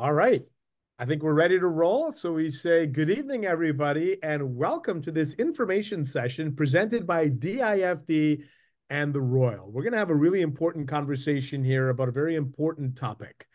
All right. I think we're ready to roll. So we say good evening, everybody, and welcome to this information session presented by DIFD and the Royal. We're going to have a really important conversation here about a very important topic,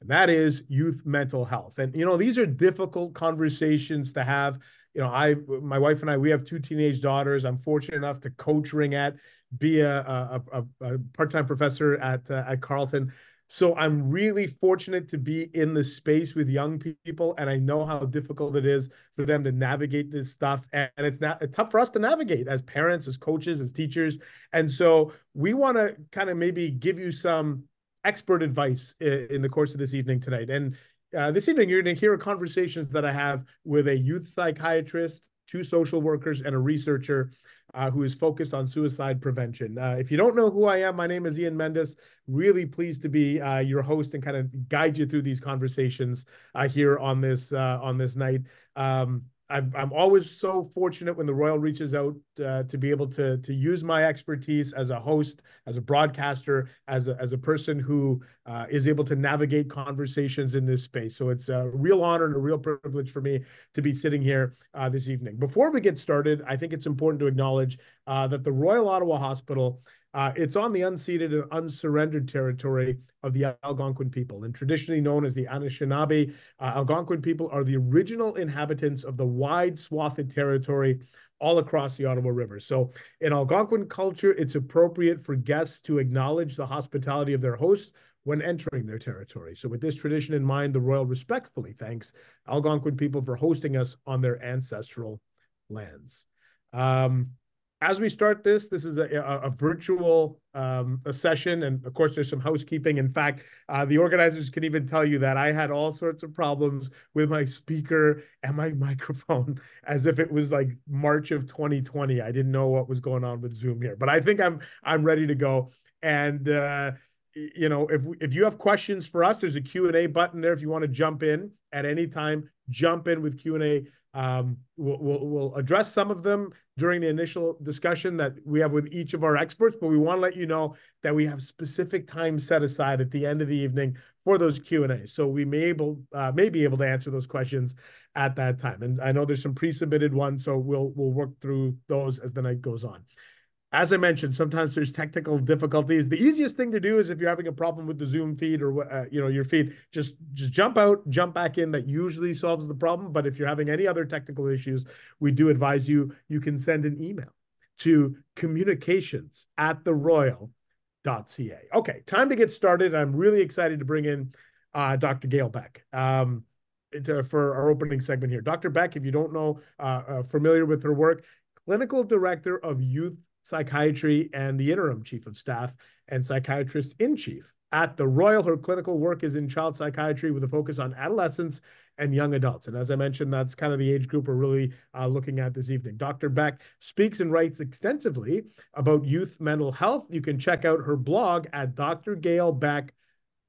and that is youth mental health. And, you know, these are difficult conversations to have. You know, I, my wife and I, we have two teenage daughters. I'm fortunate enough to coach Ringette, be a, a, a, a part-time professor at, uh, at Carleton. So I'm really fortunate to be in the space with young people, and I know how difficult it is for them to navigate this stuff. And it's not it's tough for us to navigate as parents, as coaches, as teachers. And so we want to kind of maybe give you some expert advice in the course of this evening tonight. And uh, this evening, you're going to hear conversations that I have with a youth psychiatrist, two social workers, and a researcher uh, who is focused on suicide prevention. Uh, if you don't know who I am, my name is Ian Mendes. Really pleased to be uh, your host and kind of guide you through these conversations uh, here on this uh, on this night. Um, I'm, I'm always so fortunate when the Royal reaches out uh, to be able to to use my expertise as a host, as a broadcaster, as a, as a person who uh, is able to navigate conversations in this space. So it's a real honor and a real privilege for me to be sitting here uh, this evening. Before we get started, I think it's important to acknowledge uh, that the Royal Ottawa Hospital uh, it's on the unceded and unsurrendered territory of the Algonquin people, and traditionally known as the Anishinaabe. Uh, Algonquin people are the original inhabitants of the wide swath of territory all across the Ottawa River. So, in Algonquin culture, it's appropriate for guests to acknowledge the hospitality of their hosts when entering their territory. So, with this tradition in mind, the Royal respectfully thanks Algonquin people for hosting us on their ancestral lands. Um, as we start this, this is a, a, a virtual um, a session, and of course, there's some housekeeping. In fact, uh, the organizers can even tell you that I had all sorts of problems with my speaker and my microphone, as if it was like March of 2020. I didn't know what was going on with Zoom here, but I think I'm I'm ready to go. And uh, you know, if if you have questions for us, there's a Q and A button there. If you want to jump in at any time, jump in with Q and A um, we'll, we'll, we'll, address some of them during the initial discussion that we have with each of our experts, but we want to let you know that we have specific time set aside at the end of the evening for those Q and A. So we may able uh, may be able to answer those questions at that time. And I know there's some pre-submitted ones, so we'll we'll work through those as the night goes on as I mentioned, sometimes there's technical difficulties. The easiest thing to do is if you're having a problem with the Zoom feed or uh, you know your feed, just just jump out, jump back in. That usually solves the problem. But if you're having any other technical issues, we do advise you you can send an email to communications at the royal.ca. Okay, time to get started. I'm really excited to bring in uh, Dr. Gail Beck. Um, for our opening segment here. Dr. Beck, if you don't know, uh, uh, familiar with her work, clinical director of youth psychiatry and the interim chief of staff and psychiatrist in chief. At the Royal, her clinical work is in child psychiatry with a focus on adolescents and young adults. And as I mentioned, that's kind of the age group we're really uh, looking at this evening. Dr. Beck speaks and writes extensively about youth mental health. You can check out her blog at drgailbeck.com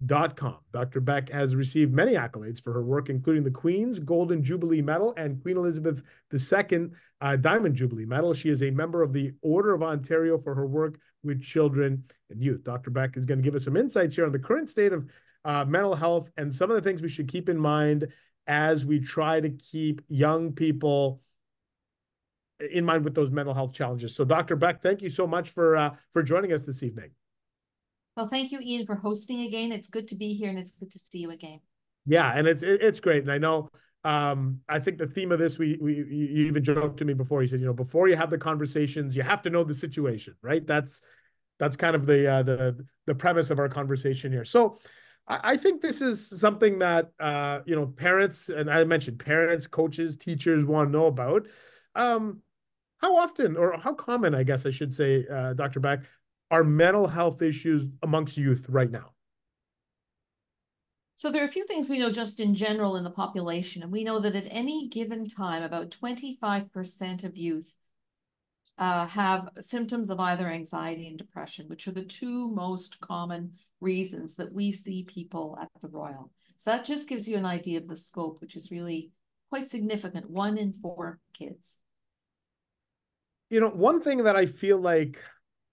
Com. Dr. Beck has received many accolades for her work, including the Queen's Golden Jubilee Medal and Queen Elizabeth II uh, Diamond Jubilee Medal. She is a member of the Order of Ontario for her work with children and youth. Dr. Beck is going to give us some insights here on the current state of uh, mental health and some of the things we should keep in mind as we try to keep young people in mind with those mental health challenges. So, Dr. Beck, thank you so much for uh, for joining us this evening. Well, thank you, Ian, for hosting again. It's good to be here and it's good to see you again. Yeah, and it's it's great. And I know um, I think the theme of this, we, we you even joked to me before. You said, you know, before you have the conversations, you have to know the situation, right? That's that's kind of the uh, the the premise of our conversation here. So, I, I think this is something that uh, you know parents and I mentioned parents, coaches, teachers want to know about. Um, how often or how common, I guess I should say, uh, Dr. Beck, are mental health issues amongst youth right now? So there are a few things we know just in general in the population, and we know that at any given time, about 25% of youth uh, have symptoms of either anxiety and depression, which are the two most common reasons that we see people at the Royal. So that just gives you an idea of the scope, which is really quite significant. One in four kids. You know, one thing that I feel like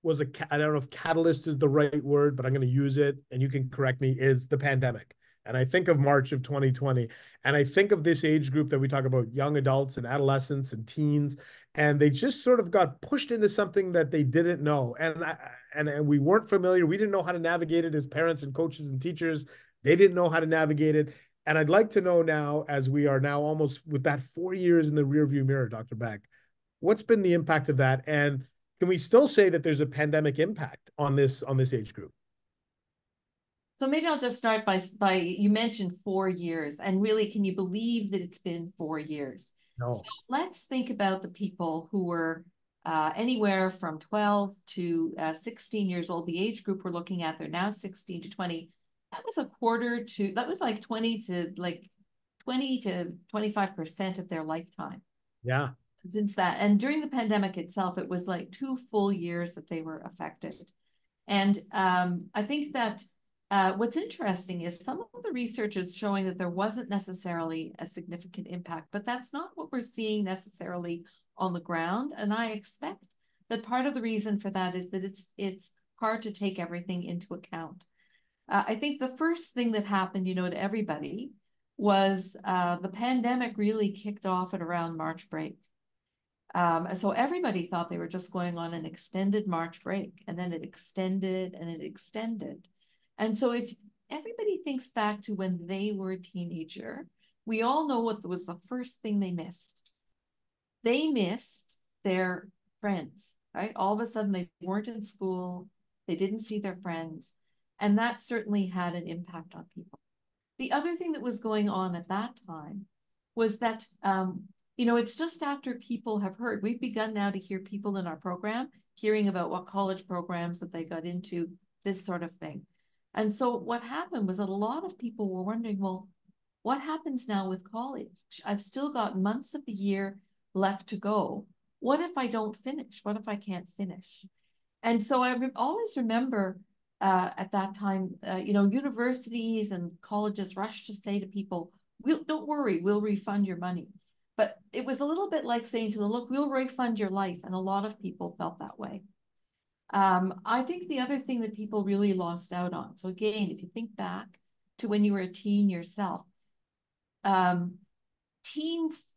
was a I don't know if catalyst is the right word, but I'm going to use it, and you can correct me. Is the pandemic, and I think of March of 2020, and I think of this age group that we talk about young adults and adolescents and teens, and they just sort of got pushed into something that they didn't know. And, I, and, and we weren't familiar. We didn't know how to navigate it as parents and coaches and teachers. They didn't know how to navigate it. And I'd like to know now, as we are now almost with that four years in the rearview mirror, Dr. Beck, what's been the impact of that? And can we still say that there's a pandemic impact on this on this age group? So maybe I'll just start by by you mentioned four years, and really, can you believe that it's been four years? No. So let's think about the people who were uh, anywhere from 12 to uh, 16 years old. The age group we're looking at, they're now 16 to 20. That was a quarter to that was like 20 to like 20 to 25 percent of their lifetime. Yeah. Since that, and during the pandemic itself, it was like two full years that they were affected. And um, I think that uh, what's interesting is some of the research is showing that there wasn't necessarily a significant impact, but that's not what we're seeing necessarily on the ground. And I expect that part of the reason for that is that it's it's hard to take everything into account. Uh, I think the first thing that happened, you know, to everybody was uh, the pandemic really kicked off at around March break. Um, so everybody thought they were just going on an extended March break, and then it extended and it extended. And so if everybody thinks back to when they were a teenager, we all know what was the first thing they missed. They missed their friends, right? All of a sudden they weren't in school, they didn't see their friends, and that certainly had an impact on people. The other thing that was going on at that time was that um, you know, it's just after people have heard. We've begun now to hear people in our program hearing about what college programs that they got into, this sort of thing. And so what happened was that a lot of people were wondering, well, what happens now with college? I've still got months of the year left to go. What if I don't finish? What if I can't finish? And so I re always remember uh, at that time, uh, you know, universities and colleges rushed to say to people, we'll, don't worry, we'll refund your money. But it was a little bit like saying to them, look, we'll refund your life. And a lot of people felt that way. Um, I think the other thing that people really lost out on, so again, if you think back to when you were a teen yourself, um, teens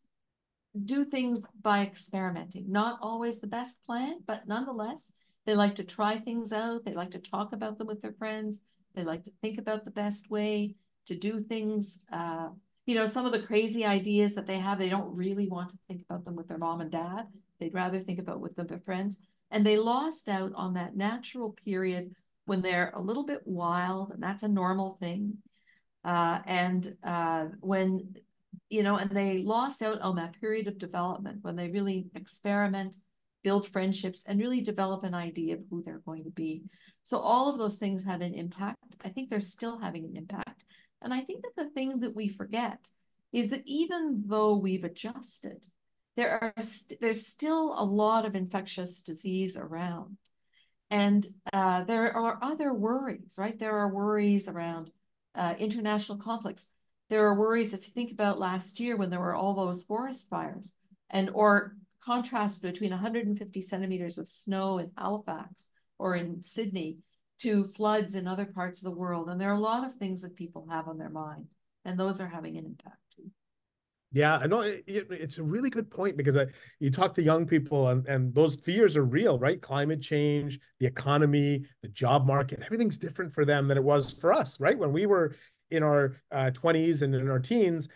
do things by experimenting, not always the best plan, but nonetheless, they like to try things out. They like to talk about them with their friends. They like to think about the best way to do things. Uh, you know, some of the crazy ideas that they have, they don't really want to think about them with their mom and dad. They'd rather think about with their friends. And they lost out on that natural period when they're a little bit wild, and that's a normal thing. Uh, and uh, when, you know, and they lost out on that period of development when they really experiment, build friendships, and really develop an idea of who they're going to be. So all of those things had an impact. I think they're still having an impact. And I think that the thing that we forget is that even though we've adjusted, there are st there's still a lot of infectious disease around. And uh, there are other worries, right? There are worries around uh, international conflicts. There are worries if you think about last year when there were all those forest fires and or contrast between 150 centimeters of snow in Halifax or in Sydney to floods in other parts of the world. And there are a lot of things that people have on their mind, and those are having an impact. Yeah, I know it, it's a really good point because I, you talk to young people and, and those fears are real, right? Climate change, the economy, the job market, everything's different for them than it was for us, right? When we were in our uh, 20s and in our teens,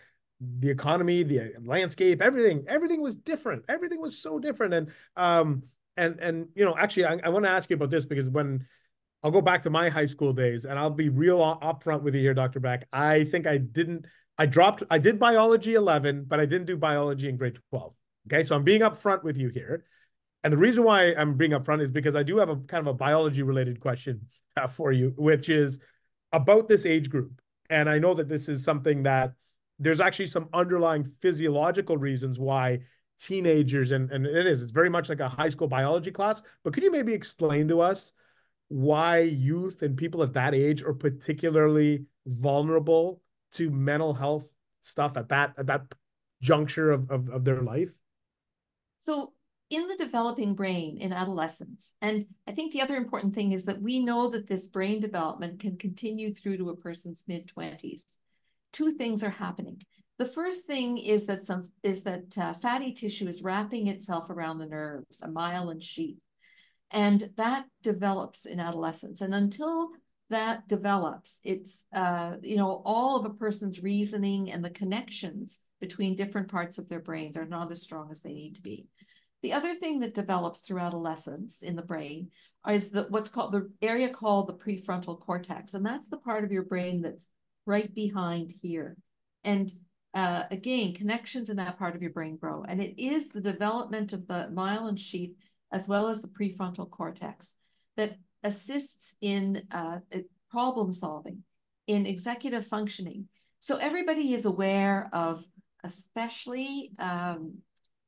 the economy, the landscape, everything, everything was different. Everything was so different. And um, and and you know, actually, I, I want to ask you about this because when I'll go back to my high school days, and I'll be real upfront with you here, Dr. Beck. I think I didn't I dropped, I did biology 11, but I didn't do biology in grade 12. Okay. So I'm being upfront with you here. And the reason why I'm being upfront is because I do have a kind of a biology related question uh, for you, which is about this age group. And I know that this is something that there's actually some underlying physiological reasons why teenagers, and, and it is, it's very much like a high school biology class. But could you maybe explain to us why youth and people at that age are particularly vulnerable to mental health stuff at that at that juncture of, of, of their life? So in the developing brain in adolescence, and I think the other important thing is that we know that this brain development can continue through to a person's mid 20s. two things are happening. The first thing is that some is that uh, fatty tissue is wrapping itself around the nerves, a myelin sheath, and that develops in adolescence. And until that develops, it's uh, you know all of a person's reasoning and the connections between different parts of their brains are not as strong as they need to be. The other thing that develops through adolescence in the brain is the, what's called the area called the prefrontal cortex. And that's the part of your brain that's right behind here. And uh, again, connections in that part of your brain grow. And it is the development of the myelin sheath as well as the prefrontal cortex that assists in uh, problem solving, in executive functioning. So everybody is aware of, especially um,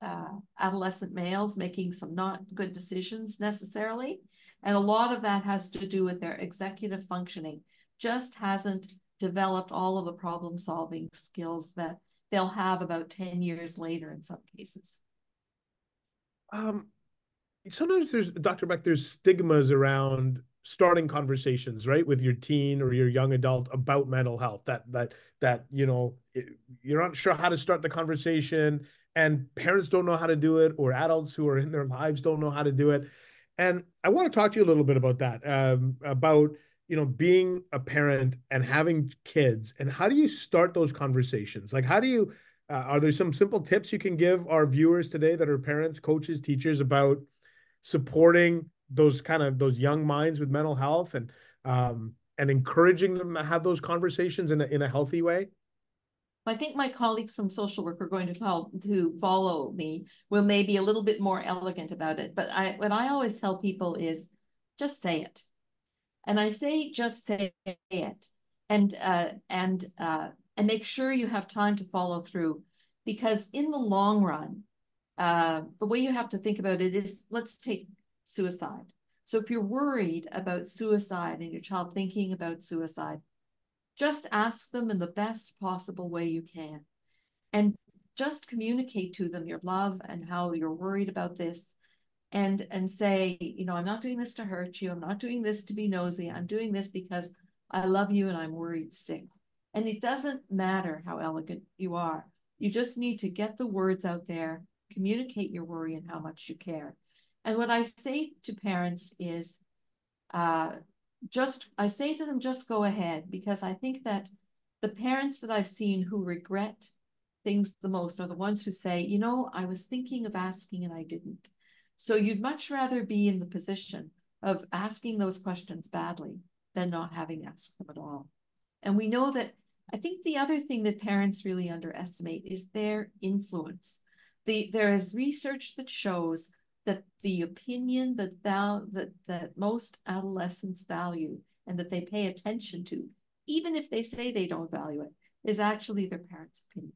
uh, adolescent males making some not good decisions necessarily. And a lot of that has to do with their executive functioning, just hasn't developed all of the problem solving skills that they'll have about 10 years later in some cases. Um, sometimes there's, Dr. Beck, there's stigmas around starting conversations right with your teen or your young adult about mental health that that that you know you're not sure how to start the conversation and parents don't know how to do it or adults who are in their lives don't know how to do it and i want to talk to you a little bit about that um, about you know being a parent and having kids and how do you start those conversations like how do you uh, are there some simple tips you can give our viewers today that are parents coaches teachers about supporting those kind of those young minds with mental health and um, and encouraging them to have those conversations in a, in a healthy way I think my colleagues from social work are going to follow, to follow me will maybe a little bit more elegant about it. But I what I always tell people is just say it. And I say just say it and uh, and uh, and make sure you have time to follow through because in the long run, uh, the way you have to think about it is let's take suicide. So if you're worried about suicide and your child thinking about suicide, just ask them in the best possible way you can. And just communicate to them your love and how you're worried about this and and say, you know, I'm not doing this to hurt you. I'm not doing this to be nosy. I'm doing this because I love you and I'm worried sick. And it doesn't matter how elegant you are. You just need to get the words out there, communicate your worry and how much you care. And what I say to parents is uh, just I say to them, just go ahead, because I think that the parents that I've seen who regret things the most are the ones who say, you know, I was thinking of asking and I didn't. So you'd much rather be in the position of asking those questions badly than not having asked them at all. And we know that I think the other thing that parents really underestimate is their influence. The, there is research that shows that the opinion that thou that that most adolescents value and that they pay attention to, even if they say they don't value it, is actually their parents' opinion.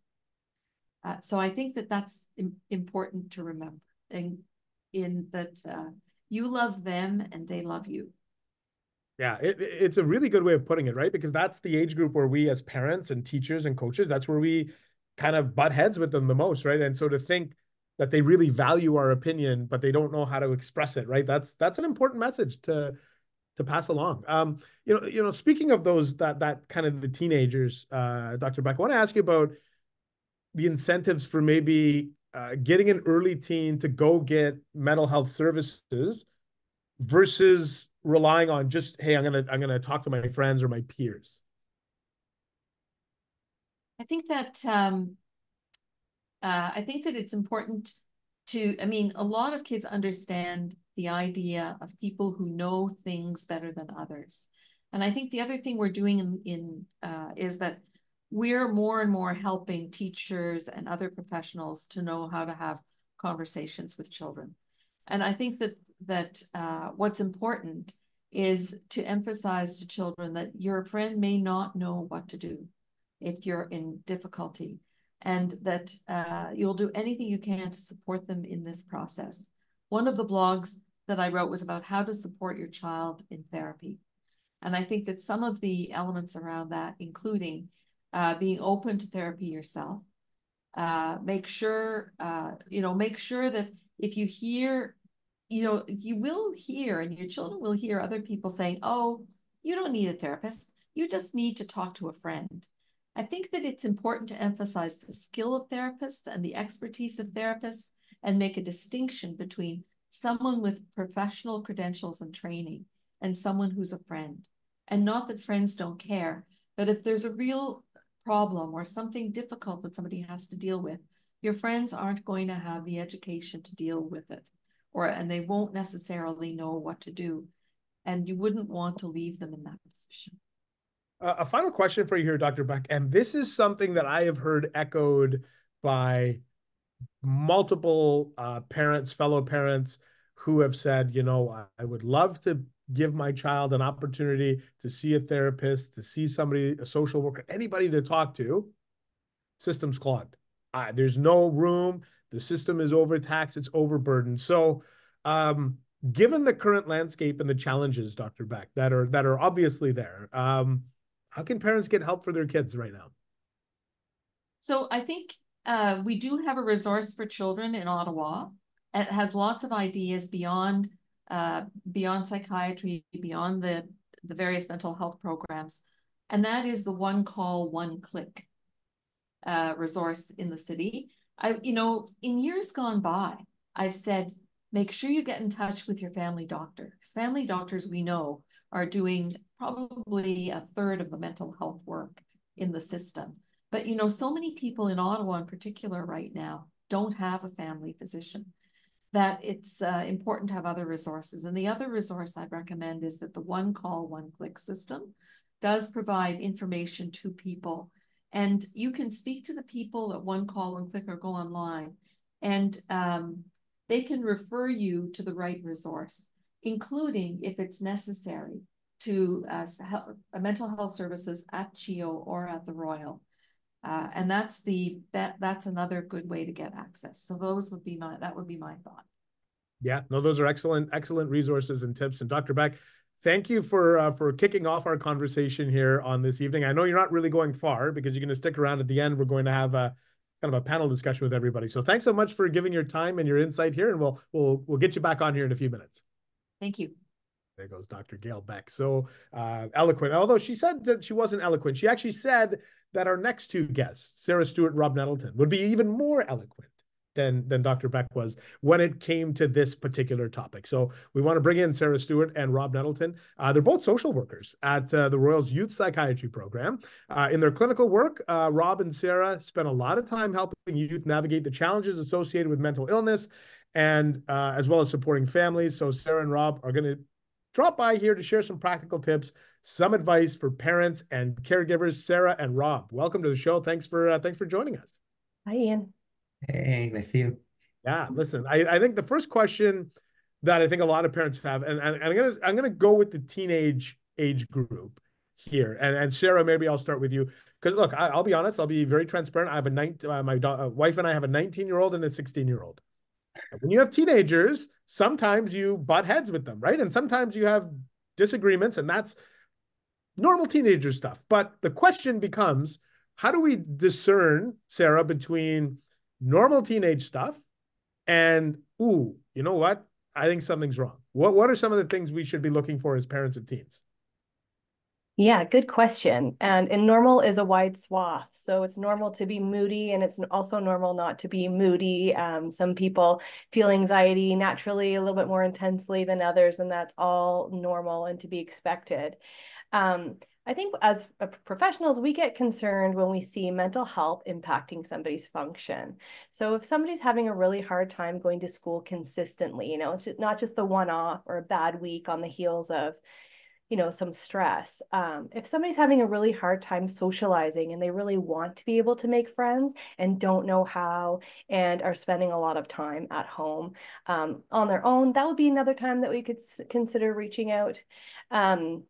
Uh, so I think that that's Im important to remember, and in that uh, you love them and they love you. Yeah, it, it's a really good way of putting it, right? Because that's the age group where we, as parents and teachers and coaches, that's where we kind of butt heads with them the most, right? And so to think that they really value our opinion, but they don't know how to express it, right? That's that's an important message to to pass along. Um, you know, you know, speaking of those that that kind of the teenagers, uh, Dr. Beck, I want to ask you about the incentives for maybe uh, getting an early teen to go get mental health services versus relying on just hey i'm gonna i'm gonna talk to my friends or my peers i think that um, uh, I think that it's important to, I mean, a lot of kids understand the idea of people who know things better than others. And I think the other thing we're doing in, in uh, is that we're more and more helping teachers and other professionals to know how to have conversations with children. And I think that that uh, what's important is to emphasize to children that your friend may not know what to do if you're in difficulty and that uh, you'll do anything you can to support them in this process. One of the blogs that I wrote was about how to support your child in therapy. And I think that some of the elements around that, including uh, being open to therapy yourself, uh, make sure, uh, you know, make sure that if you hear, you know, you will hear and your children will hear other people saying, oh, you don't need a therapist. You just need to talk to a friend I think that it's important to emphasize the skill of therapists and the expertise of therapists and make a distinction between someone with professional credentials and training and someone who's a friend. And not that friends don't care, but if there's a real problem or something difficult that somebody has to deal with, your friends aren't going to have the education to deal with it or and they won't necessarily know what to do and you wouldn't want to leave them in that position uh, a final question for you here dr beck and this is something that i have heard echoed by multiple uh, parents fellow parents who have said you know i would love to give my child an opportunity to see a therapist to see somebody a social worker anybody to talk to systems clogged uh, there's no room the system is overtaxed, it's overburdened. So, um, given the current landscape and the challenges, Dr. Beck, that are that are obviously there, um, how can parents get help for their kids right now? So I think uh, we do have a resource for children in Ottawa. It has lots of ideas beyond uh, beyond psychiatry, beyond the the various mental health programs, and that is the One Call, One Click uh, resource in the city. I, you know, in years gone by, I've said, make sure you get in touch with your family doctor. Because family doctors, we know, are doing probably a third of the mental health work in the system. But, you know, so many people in Ottawa in particular right now don't have a family physician that it's uh, important to have other resources. And the other resource I'd recommend is that the one call, one click system does provide information to people and you can speak to the people at one call one click or go online, and um, they can refer you to the right resource, including if it's necessary to uh, mental health services at CHEO or at the Royal. Uh, and that's the that that's another good way to get access. So those would be my that would be my thought. Yeah, no, those are excellent, excellent resources and tips. And Dr. Beck, thank you for uh, for kicking off our conversation here on this evening. I know you're not really going far because you're going to stick around at the end. We're going to have a kind of a panel discussion with everybody. So thanks so much for giving your time and your insight here, and we'll we'll we'll get you back on here in a few minutes. Thank you. There goes Dr. Gail Beck. So uh, eloquent. Although she said that she wasn't eloquent, she actually said that our next two guests, Sarah Stewart, and Rob Nettleton, would be even more eloquent than than Dr. Beck was when it came to this particular topic. So we want to bring in Sarah Stewart and Rob Nettleton. Uh, they're both social workers at uh, the Royals Youth Psychiatry Program. Uh, in their clinical work, uh, Rob and Sarah spent a lot of time helping youth navigate the challenges associated with mental illness, and uh, as well as supporting families. So Sarah and Rob are going to drop by here to share some practical tips, some advice for parents and caregivers. Sarah and Rob, welcome to the show. Thanks for uh, thanks for joining us. Hi, Ian. Hey, nice to see you. Yeah, listen, I, I think the first question that I think a lot of parents have, and, and, and I'm gonna I'm gonna go with the teenage age group here, and and Sarah, maybe I'll start with you because look, I, will be honest, I'll be very transparent. I have a nine, uh, my uh, wife and I have a 19 year old and a 16 year old. When you have teenagers, sometimes you butt heads with them, right? And sometimes you have disagreements, and that's normal teenager stuff. But the question becomes, how do we discern, Sarah, between normal teenage stuff and ooh, you know what? I think something's wrong. What what are some of the things we should be looking for as parents of teens? Yeah, good question. And and normal is a wide swath. So it's normal to be moody and it's also normal not to be moody. Um, some people feel anxiety naturally a little bit more intensely than others, and that's all normal and to be expected. Um, I think as professionals, we get concerned when we see mental health impacting somebody's function. So if somebody's having a really hard time going to school consistently, you know, it's not just the one off or a bad week on the heels of, you know, some stress. Um, if somebody's having a really hard time socializing and they really want to be able to make friends and don't know how and are spending a lot of time at home um, on their own, that would be another time that we could consider reaching out. Um,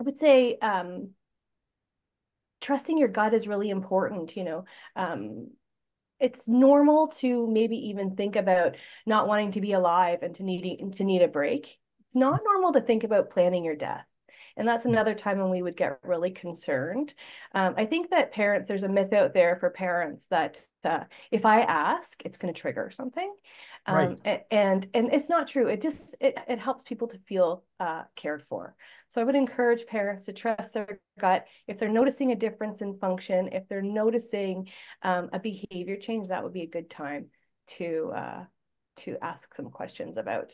I would say um, trusting your gut is really important. You know, um, it's normal to maybe even think about not wanting to be alive and to needing to need a break. It's not normal to think about planning your death. And that's another time when we would get really concerned. Um, I think that parents, there's a myth out there for parents that uh, if I ask, it's going to trigger something. Um, right. and and it's not true. It just it, it helps people to feel uh, cared for. So I would encourage parents to trust their gut. If they're noticing a difference in function, if they're noticing um, a behavior change, that would be a good time to uh, to ask some questions about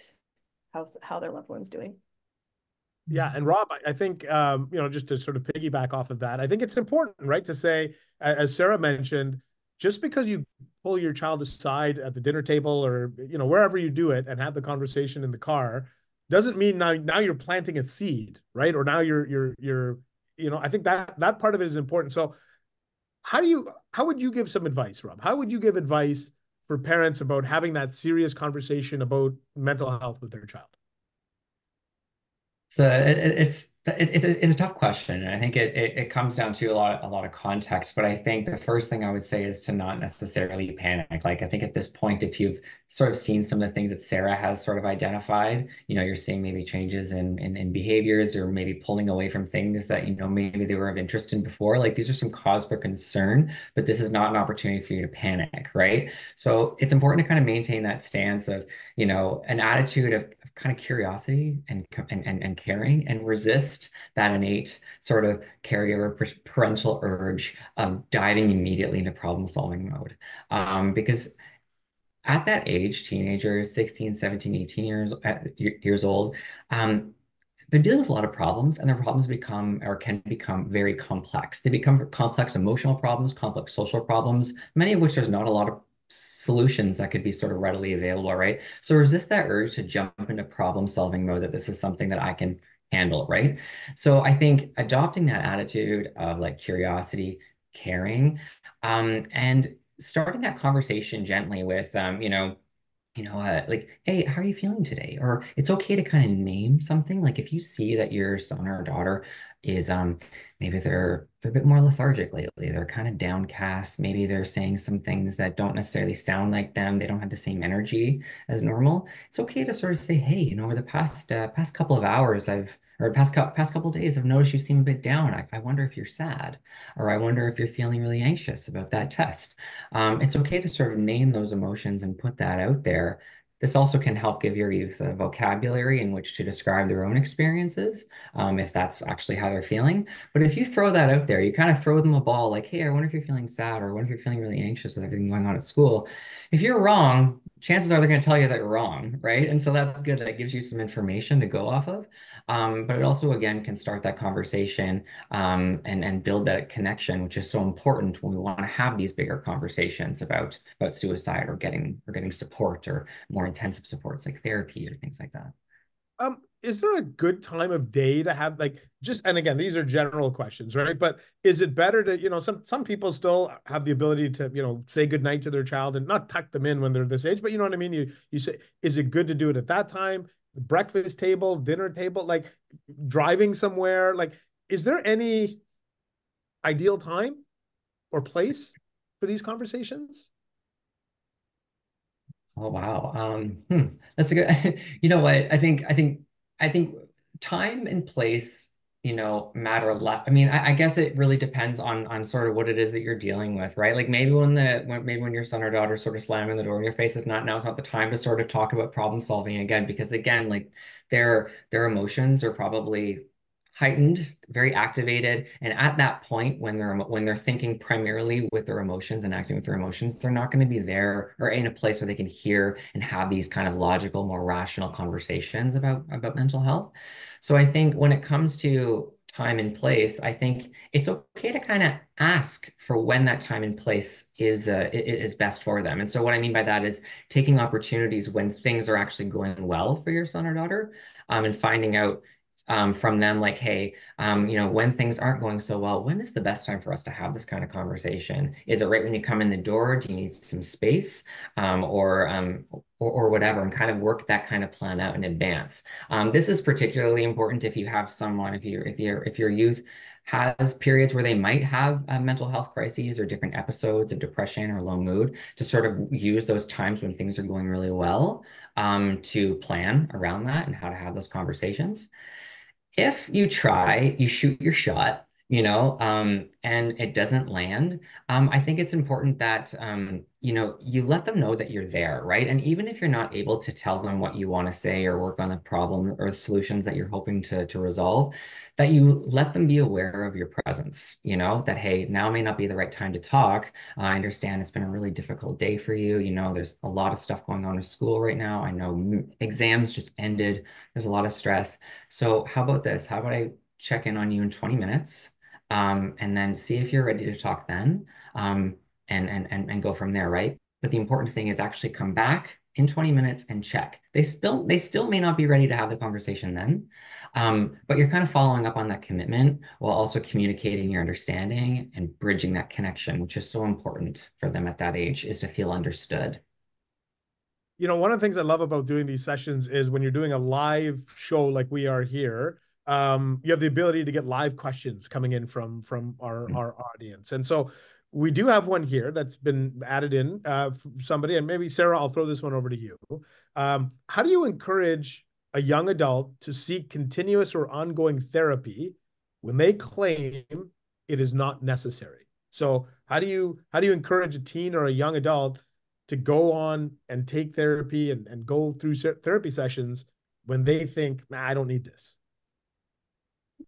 how how their loved one's doing. Yeah, and Rob, I think um, you know just to sort of piggyback off of that, I think it's important, right, to say, as Sarah mentioned, just because you pull your child aside at the dinner table or you know wherever you do it and have the conversation in the car doesn't mean now now you're planting a seed right or now you're you're you're you know i think that that part of it is important so how do you how would you give some advice rob how would you give advice for parents about having that serious conversation about mental health with their child so it, it's it's a, it's a tough question, and I think it, it, it comes down to a lot a lot of context. But I think the first thing I would say is to not necessarily panic. Like I think at this point, if you've sort of seen some of the things that Sarah has sort of identified, you know, you're seeing maybe changes in, in in behaviors or maybe pulling away from things that you know maybe they were of interest in before. Like these are some cause for concern, but this is not an opportunity for you to panic, right? So it's important to kind of maintain that stance of you know an attitude of, of kind of curiosity and and and, and caring and resist that innate sort of caregiver parental urge of diving immediately into problem solving mode. Um, because at that age, teenagers, 16, 17, 18 years, years old, um, they're dealing with a lot of problems and their problems become or can become very complex. They become complex emotional problems, complex social problems, many of which there's not a lot of solutions that could be sort of readily available, right? So resist that urge to jump into problem solving mode that this is something that I can handle, right? So I think adopting that attitude of like curiosity, caring, um, and starting that conversation gently with, um, you know, you know, uh, like, hey, how are you feeling today? Or it's okay to kind of name something. Like if you see that your son or daughter is um maybe they're they're a bit more lethargic lately. They're kind of downcast. Maybe they're saying some things that don't necessarily sound like them. They don't have the same energy as normal. It's okay to sort of say, hey, you know, over the past uh, past couple of hours, I've or past past couple days, I've noticed you seem a bit down. I, I wonder if you're sad, or I wonder if you're feeling really anxious about that test. Um, it's okay to sort of name those emotions and put that out there this also can help give your youth a vocabulary in which to describe their own experiences, um, if that's actually how they're feeling. But if you throw that out there, you kind of throw them a ball like, hey, I wonder if you're feeling sad or I wonder if you're feeling really anxious with everything going on at school. If you're wrong, chances are they're going to tell you that you're wrong, right? And so that's good. That gives you some information to go off of. Um, but it also, again, can start that conversation um, and, and build that connection, which is so important when we want to have these bigger conversations about, about suicide or getting or getting support or more intensive supports like therapy or things like that. Um, is there a good time of day to have like just and again these are general questions right but is it better to you know some some people still have the ability to you know say goodnight to their child and not tuck them in when they're this age but you know what i mean you you say is it good to do it at that time breakfast table dinner table like driving somewhere like is there any ideal time or place for these conversations Oh wow. Um, hmm, that's a good. You know what? I think I think I think time and place, you know, matter a lot. I mean, I, I, guess it really depends on on sort of what it is that you're dealing with, right? Like maybe when the when, maybe when your son or daughter sort of slamming the door in your face is not now is not the time to sort of talk about problem solving again because again, like their their emotions are probably heightened, very activated. And at that point, when they're when they're thinking primarily with their emotions and acting with their emotions, they're not going to be there or in a place where they can hear and have these kind of logical, more rational conversations about about mental health. So I think when it comes to time and place, I think it's okay to kind of ask for when that time and place is uh, is best for them. And so what I mean by that is taking opportunities when things are actually going well for your son or daughter, um, and finding out um, from them like, hey, um, you know, when things aren't going so well, when is the best time for us to have this kind of conversation? Is it right when you come in the door? Do you need some space um, or, um, or, or whatever and kind of work that kind of plan out in advance? Um, this is particularly important if you have someone, if you if you if your youth has periods where they might have uh, mental health crises or different episodes of depression or low mood to sort of use those times when things are going really well um, to plan around that and how to have those conversations. If you try, you shoot your shot, you know, um, and it doesn't land, um, I think it's important that, um, you know, you let them know that you're there, right? And even if you're not able to tell them what you want to say or work on the problem or solutions that you're hoping to, to resolve, that you let them be aware of your presence, you know, that, hey, now may not be the right time to talk. I understand it's been a really difficult day for you. You know, there's a lot of stuff going on in school right now. I know exams just ended. There's a lot of stress. So how about this? How about I check in on you in 20 minutes? um, and then see if you're ready to talk then, um, and, and, and, and go from there, right? But the important thing is actually come back in 20 minutes and check. They still they still may not be ready to have the conversation then, um, but you're kind of following up on that commitment while also communicating your understanding and bridging that connection, which is so important for them at that age, is to feel understood. You know, one of the things I love about doing these sessions is when you're doing a live show like we are here, um, you have the ability to get live questions coming in from from our mm-hmm. our audience, and so we do have one here that's been added in uh, somebody, and maybe Sarah, I'll throw this one over to you. Um, how do you encourage a young adult to seek continuous or ongoing therapy when they claim it is not necessary? So how do you how do you encourage a teen or a young adult to go on and take therapy and, and go through therapy sessions when they think, nah, I don't need this?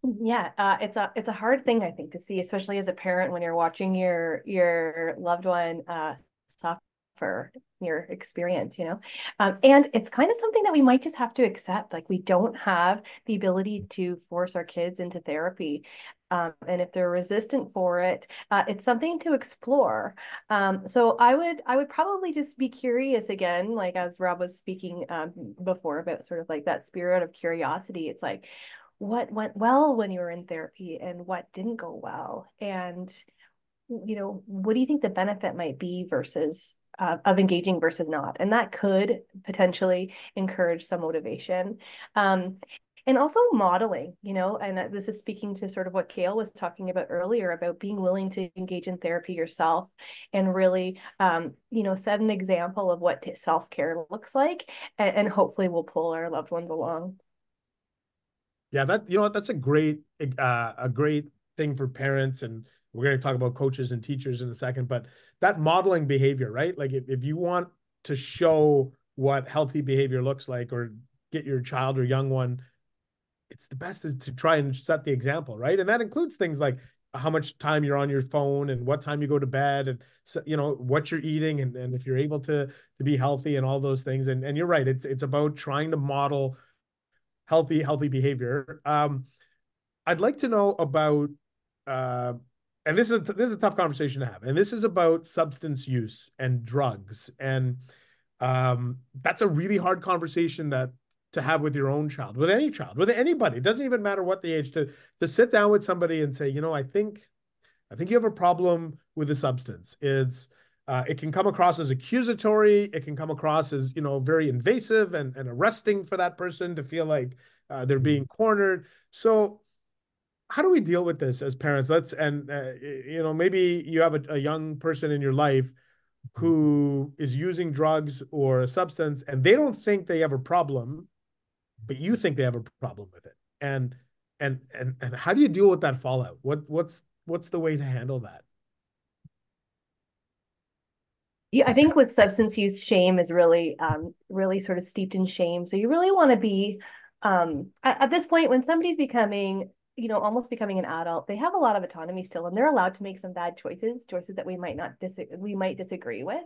Yeah, uh, it's a it's a hard thing I think to see, especially as a parent when you're watching your your loved one uh, suffer your experience, you know, um, and it's kind of something that we might just have to accept. Like we don't have the ability to force our kids into therapy, um, and if they're resistant for it, uh, it's something to explore. Um, so I would I would probably just be curious again, like as Rob was speaking um, before about sort of like that spirit of curiosity. It's like what went well when you were in therapy and what didn't go well? And you know what do you think the benefit might be versus uh, of engaging versus not? And that could potentially encourage some motivation. Um, and also modeling you know and this is speaking to sort of what Gail was talking about earlier about being willing to engage in therapy yourself and really um, you know set an example of what self-care looks like and, and hopefully we'll pull our loved ones along yeah, that you know that's a great uh, a great thing for parents, and we're going to talk about coaches and teachers in a second. But that modeling behavior, right? Like if, if you want to show what healthy behavior looks like, or get your child or young one, it's the best to, to try and set the example, right? And that includes things like how much time you're on your phone and what time you go to bed and you know what you're eating and, and if you're able to to be healthy and all those things and and you're right it's it's about trying to model healthy healthy behavior. Um, I'd like to know about, uh, and this is a, this is a tough conversation to have, and this is about substance use and drugs, and um, that's a really hard conversation that to have with your own child, with any child, with anybody. It doesn't even matter what the age. To to sit down with somebody and say, you know, I think, I think you have a problem with a substance. It's uh, it can come across as accusatory. It can come across as you know very invasive and, and arresting for that person to feel like uh, they're being mm-hmm. cornered. So how do we deal with this as parents? Let's and uh, you know maybe you have a, a, young person in your life who is using drugs or a substance and they don't think they have a problem, but you think they have a problem with it. And and and and how do you deal with that fallout? What what's what's the way to handle that? Yeah, I think with substance use, shame is really, um, really sort of steeped in shame. So you really want to be, um, at, at this point, when somebody's becoming, you know, almost becoming an adult, they have a lot of autonomy still, and they're allowed to make some bad choices, choices that we might not dis we might disagree with.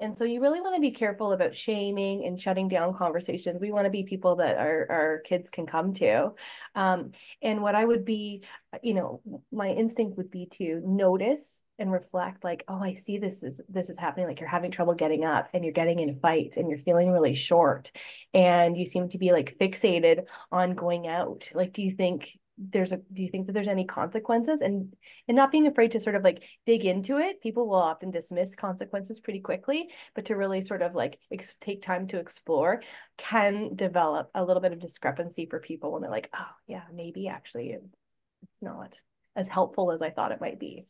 And so you really want to be careful about shaming and shutting down conversations. We want to be people that our, our kids can come to. Um, and what I would be, you know, my instinct would be to notice and reflect like, oh, I see this is this is happening. Like you're having trouble getting up and you're getting in fights and you're feeling really short and you seem to be like fixated on going out. Like, do you think there's a do you think that there's any consequences? And and not being afraid to sort of like dig into it people will often dismiss consequences pretty quickly but to really sort of like take time to explore can develop a little bit of discrepancy for people when they're like oh yeah maybe actually it's not as helpful as i thought it might be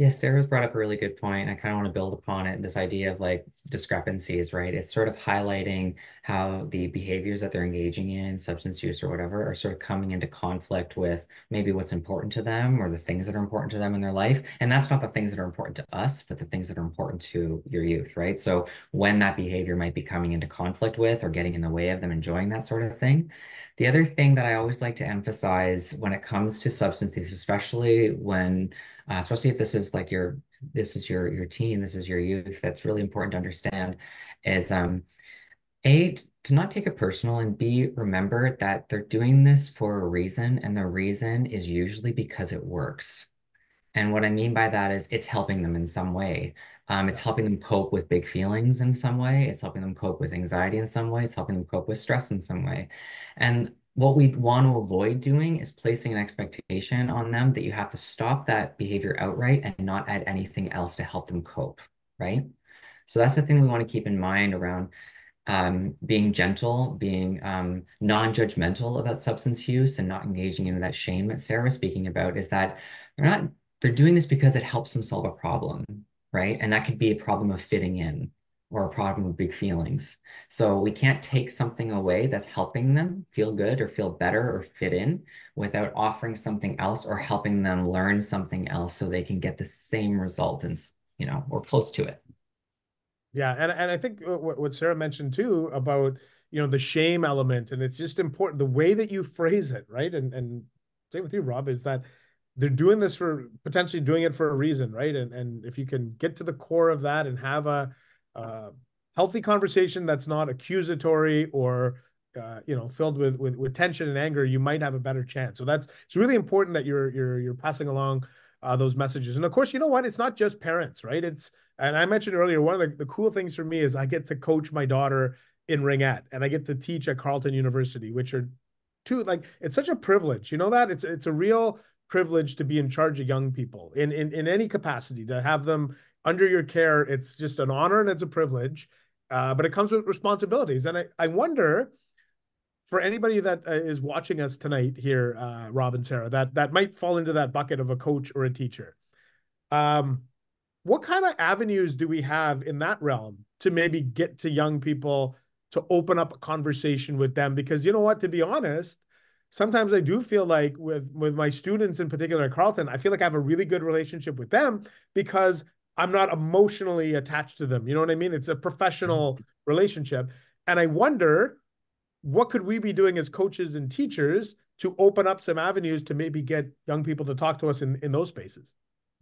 Yes, Sarah's brought up a really good point. I kind of want to build upon it. This idea of like discrepancies, right? It's sort of highlighting how the behaviors that they're engaging in, substance use or whatever, are sort of coming into conflict with maybe what's important to them or the things that are important to them in their life. And that's not the things that are important to us, but the things that are important to your youth, right? So when that behavior might be coming into conflict with or getting in the way of them enjoying that sort of thing. The other thing that I always like to emphasize when it comes to substance use, especially when uh, especially if this is like your this is your your teen, this is your youth. That's really important to understand. Is um, a to not take it personal and b remember that they're doing this for a reason, and the reason is usually because it works. And what I mean by that is it's helping them in some way. Um, it's helping them cope with big feelings in some way. It's helping them cope with anxiety in some way. It's helping them cope with stress in some way. And what we want to avoid doing is placing an expectation on them that you have to stop that behavior outright and not add anything else to help them cope, right? So that's the thing that we want to keep in mind around um, being gentle, being um, non-judgmental about substance use and not engaging into that shame that Sarah was speaking about is that they're not, they're doing this because it helps them solve a problem, right? And that could be a problem of fitting in or a problem with big feelings. So we can't take something away that's helping them feel good or feel better or fit in without offering something else or helping them learn something else so they can get the same result and, you know, or close to it. Yeah, and and I think what, what Sarah mentioned too about you know the shame element, and it's just important the way that you phrase it, right? And and same with you, Rob, is that they're doing this for potentially doing it for a reason, right? And and if you can get to the core of that and have a uh, healthy conversation that's not accusatory or uh, you know filled with, with with tension and anger, you might have a better chance. So that's it's really important that you're you're you're passing along uh, those messages. And of course, you know what? It's not just parents, right? It's and I mentioned earlier one of the, the cool things for me is I get to coach my daughter in ringette and I get to teach at Carleton University, which are two like it's such a privilege. You know that it's it's a real privilege to be in charge of young people in in in any capacity to have them under your care. It's just an honor and it's a privilege, uh, but it comes with responsibilities. And I, I wonder for anybody that uh, is watching us tonight here, uh, Rob and Sarah, that that might fall into that bucket of a coach or a teacher. Um, what kind of avenues do we have in that realm to maybe get to young people to open up a conversation with them? Because you know what, to be honest, sometimes I do feel like with with my students in particular at Carleton, I feel like I have a really good relationship with them because I'm not emotionally attached to them. You know what I mean? It's a professional mm-hmm. relationship. And I wonder what could we be doing as coaches and teachers to open up some avenues to maybe get young people to talk to us in, in those spaces?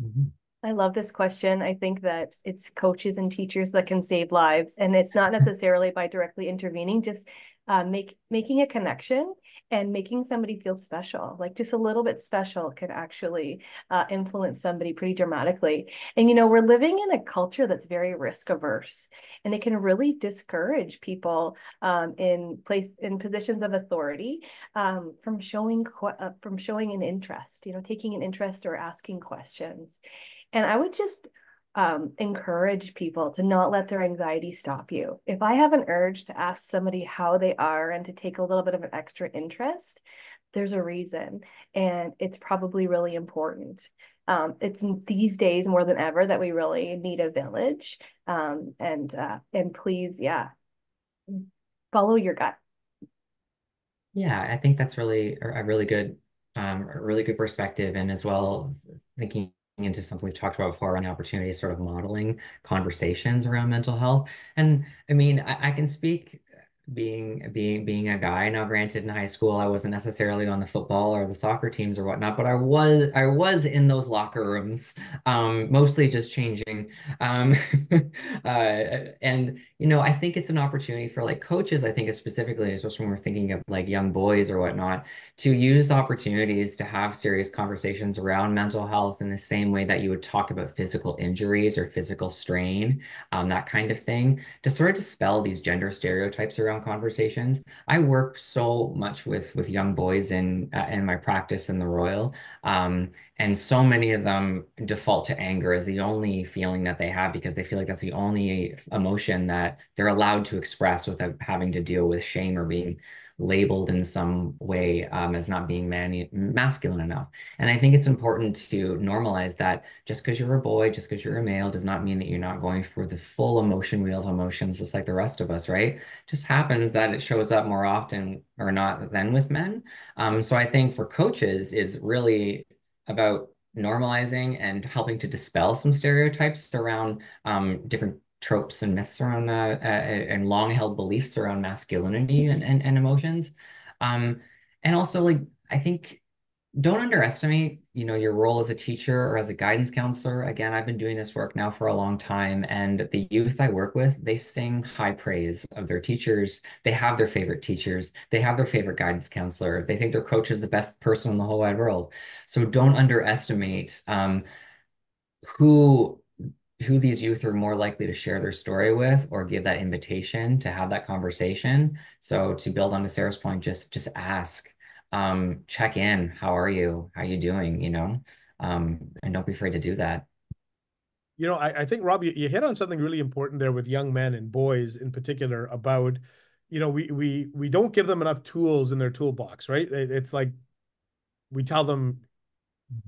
Mm-hmm. I love this question. I think that it's coaches and teachers that can save lives. And it's not necessarily by directly intervening, just uh, make making a connection and making somebody feel special, like just a little bit special can actually uh, influence somebody pretty dramatically. And, you know, we're living in a culture that's very risk averse and it can really discourage people um, in place in positions of authority um, from showing, uh, from showing an interest, you know, taking an interest or asking questions. And I would just um, encourage people to not let their anxiety stop you. If I have an urge to ask somebody how they are and to take a little bit of an extra interest, there's a reason, and it's probably really important. Um, it's these days more than ever that we really need a village. Um, and uh, and please, yeah, follow your gut. Yeah, I think that's really a really good, um, a really good perspective, and as well thinking into something we've talked about before around the opportunity, sort of modeling conversations around mental health. And I mean, I, I can speak being being being a guy. Now granted in high school i wasn't necessarily on the football or the soccer teams or whatnot but i was i was in those locker rooms um, mostly just changing um, uh, and you know i think it's an opportunity for like coaches i think specifically especially when we're thinking of like young boys or whatnot to use opportunities to have serious conversations around mental health in the same way that you would talk about physical injuries or physical strain um, that kind of thing to sort of dispel these gender stereotypes around conversations. I work so much with with young boys in uh, in my practice in the Royal, um, and so many of them default to anger as the only feeling that they have because they feel like that's the only emotion that they're allowed to express without having to deal with shame or being labeled in some way um, as not being man masculine enough. And I think it's important to normalize that just because you're a boy, just because you're a male, does not mean that you're not going through the full emotion wheel of emotions, just like the rest of us, right? Just happens that it shows up more often or not than with men. Um, so I think for coaches is really about normalizing and helping to dispel some stereotypes around um, different tropes and myths around uh, uh, and long held beliefs around masculinity and, and, and emotions. Um, and also like, I think don't underestimate, you know, your role as a teacher or as a guidance counselor. Again, I've been doing this work now for a long time, and the youth I work with, they sing high praise of their teachers. They have their favorite teachers. They have their favorite guidance counselor. They think their coach is the best person in the whole wide world. So don't underestimate um, who who these youth are more likely to share their story with or give that invitation to have that conversation. So to build on to Sarah's point, just just ask um, check in. How are you? How are you doing? You know, um, and don't be afraid to do that. You know, I, I think Rob, you, you hit on something really important there with young men and boys in particular about, you know, we we we don't give them enough tools in their toolbox, right? It, it's like we tell them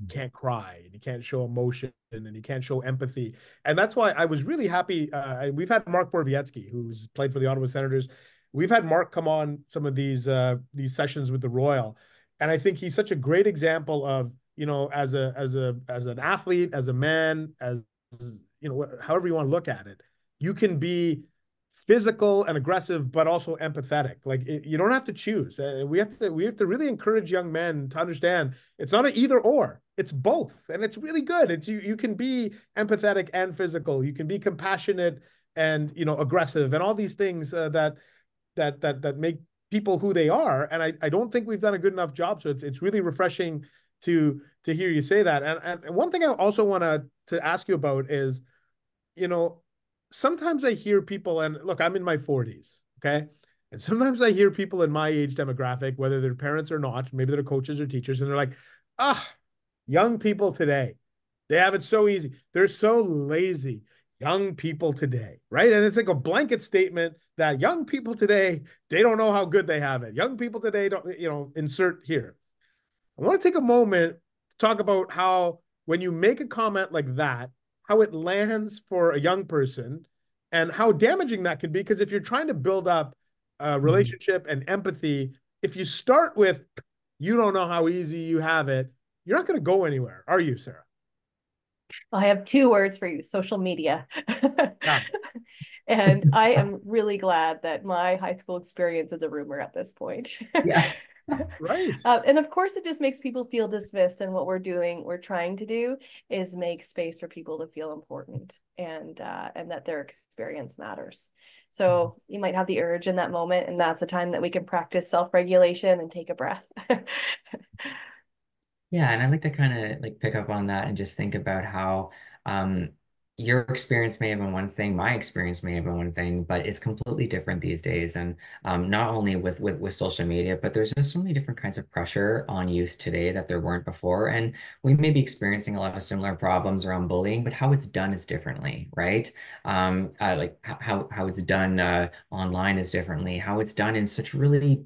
can't cry and you can't show emotion and you can't show empathy. And that's why i was really happy uh, we've had mark borowiecki who's played for the ottawa senators. We've had Mark come on some of these uh, these sessions with the Royal, and I think he's such a great example of you know as a as a as an athlete, as a man, as you know however you want to look at it, you can be physical and aggressive, but also empathetic. Like it, you don't have to choose. Uh, we have to we have to really encourage young men to understand it's not an either or. It's both, and it's really good. It's you you can be empathetic and physical. You can be compassionate and you know aggressive and all these things uh, that that that that make people who they are. And I, I don't think we've done a good enough job. So it's it's really refreshing to to hear you say that. And and one thing I also want to to ask you about is, you know, sometimes I hear people, and look, I'm in my 40s, okay? And sometimes I hear people in my age demographic, whether they're parents or not, maybe they're coaches or teachers, and they're like, ah, young people today, they have it so easy. They're so lazy young people today, right? And it's like a blanket statement that young people today, they don't know how good they have it. Young people today don't, you know, insert here. I want to take a moment to talk about how when you make a comment like that, how it lands for a young person and how damaging that can be. Because if you're trying to build up a mm-hmm. relationship and empathy, if you start with, you don't know how easy you have it, you're not going to go anywhere, are you, Sarah? I have two words for you social media. Yeah. and I am really glad that my high school experience is a rumor at this point. yeah. right. Uh, and of course, it just makes people feel dismissed. And what we're doing, we're trying to do is make space for people to feel important and uh, and that their experience matters. So you might have the urge in that moment, and that's a time that we can practice self regulation and take a breath. Yeah, and I'd like to kind of like pick up on that and just think about how um, your experience may have been one thing, my experience may have been one thing, but it's completely different these days. And um, not only with, with with social media, but there's just so many different kinds of pressure on youth today that there weren't before. And we may be experiencing a lot of similar problems around bullying, but how it's done is differently, right? Um, uh, like how how it's done uh, online is differently. How it's done in such really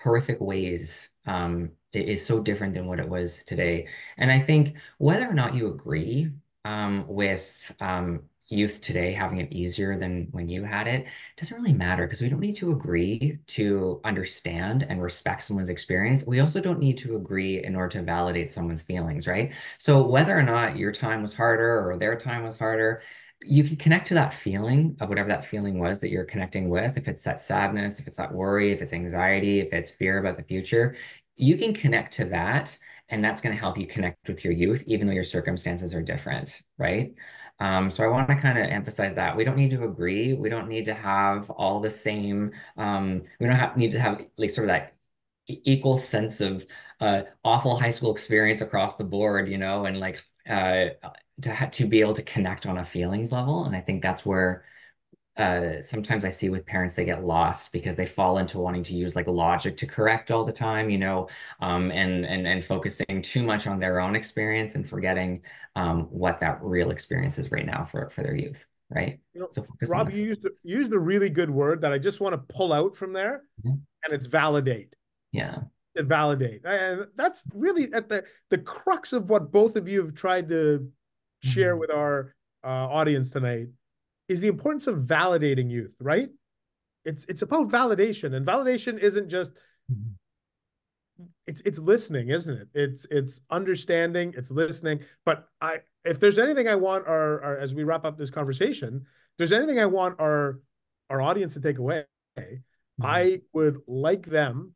horrific ways um, is so different than what it was today. And I think whether or not you agree um, with um, youth today having it easier than when you had it doesn't really matter because we don't need to agree to understand and respect someone's experience. We also don't need to agree in order to validate someone's feelings, right? So whether or not your time was harder or their time was harder, you can connect to that feeling of whatever that feeling was that you're connecting with. If it's that sadness, if it's that worry, if it's anxiety, if it's fear about the future, you can connect to that. And that's going to help you connect with your youth, even though your circumstances are different, right? Um, so I want to kind of emphasize that we don't need to agree. We don't need to have all the same. Um, we don't have, need to have like sort of that equal sense of uh, awful high school experience across the board, you know, and like uh, to to be able to connect on a feelings level. And I think that's where uh, sometimes I see with parents they get lost because they fall into wanting to use like logic to correct all the time, you know, um, and and and focusing too much on their own experience and forgetting um, what that real experience is right now for for their youth, right? You know, so focus Rob, you used, you used a really good word that I just want to pull out from there. Mm-hmm. and it's validate. Yeah. And validate. And that's really at the the crux of what both of you have tried to share Mhm. with our uh, audience tonight is the importance of validating youth, right? It's it's about validation, and validation isn't just Mhm. it's it's listening, isn't it? It's it's understanding, it's listening. But I if there's anything I want our, our as we wrap up this conversation, there's anything I want our our audience to take away, Mhm. I would like them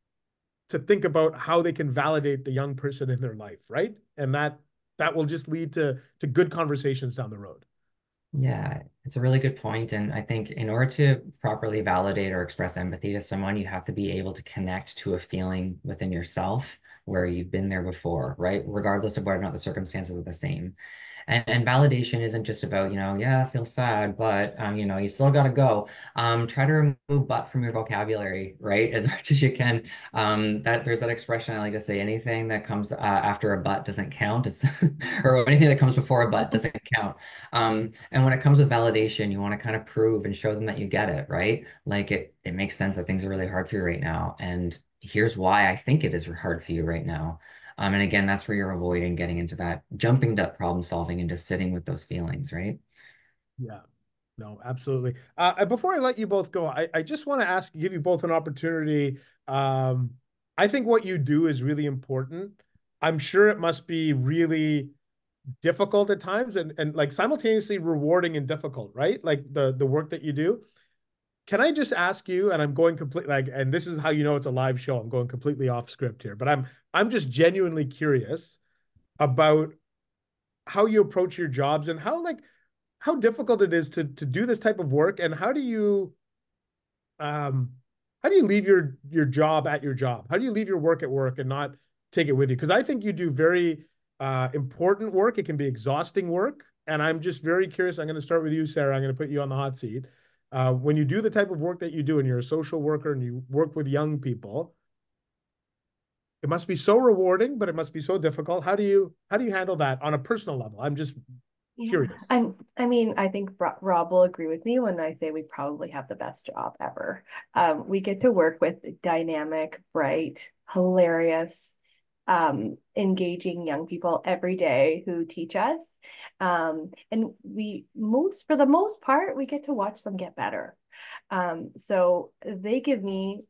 to think about how they can validate the young person in their life, right? And that that will just lead to to good conversations down the road. Yeah, it's a really good point. And I think in order to properly validate or express empathy to someone, you have to be able to connect to a feeling within yourself where you've been there before, right? Regardless of whether or not the circumstances are the same. And, and validation isn't just about, you know, yeah, I feel sad, but, um, you know, you still got to go. Um, try to remove but from your vocabulary, right? As much as you can. Um, that there's that expression I like to say, anything that comes uh, after a but doesn't count. It's, or anything that comes before a but doesn't count. Um, and when it comes with validation, you want to kind of prove and show them that you get it, right? Like it, it makes sense that things are really hard for you right now. And here's why I think it is hard for you right now. Um, and again, that's where you're avoiding getting into that, jumping to problem solving and just sitting with those feelings, right? Yeah. No, absolutely. Uh, before I let you both go, I, I just want to ask, give you both an opportunity. Um, I think what you do is really important. I'm sure it must be really difficult at times and, and like simultaneously rewarding and difficult, right? Like the the work that you do. Can I just ask you, and I'm going completely like, and this is how you know it's a live show. I'm going completely off script here, but I'm I'm just genuinely curious about how you approach your jobs and how like how difficult it is to to do this type of work and how do you um how do you leave your your job at your job? How do you leave your work at work and not take it with you? Because i think you do very uh important work. It can be exhausting work and i'm just very curious. I'm going to start with you sarah. I'm going to put you on the hot seat uh, when you do the type of work that you do and you're a social worker and you work with young people it must be so rewarding but it must be so difficult how do you how do you handle that on a personal level i'm just Yeah, curious. I'm, I mean, I think Rob will agree with me when I say we probably have the best job ever. Um, we get to work with dynamic, bright, hilarious, um, engaging young people every day who teach us. Um, and we most, for the most part, we get to watch them get better. Um, so they give me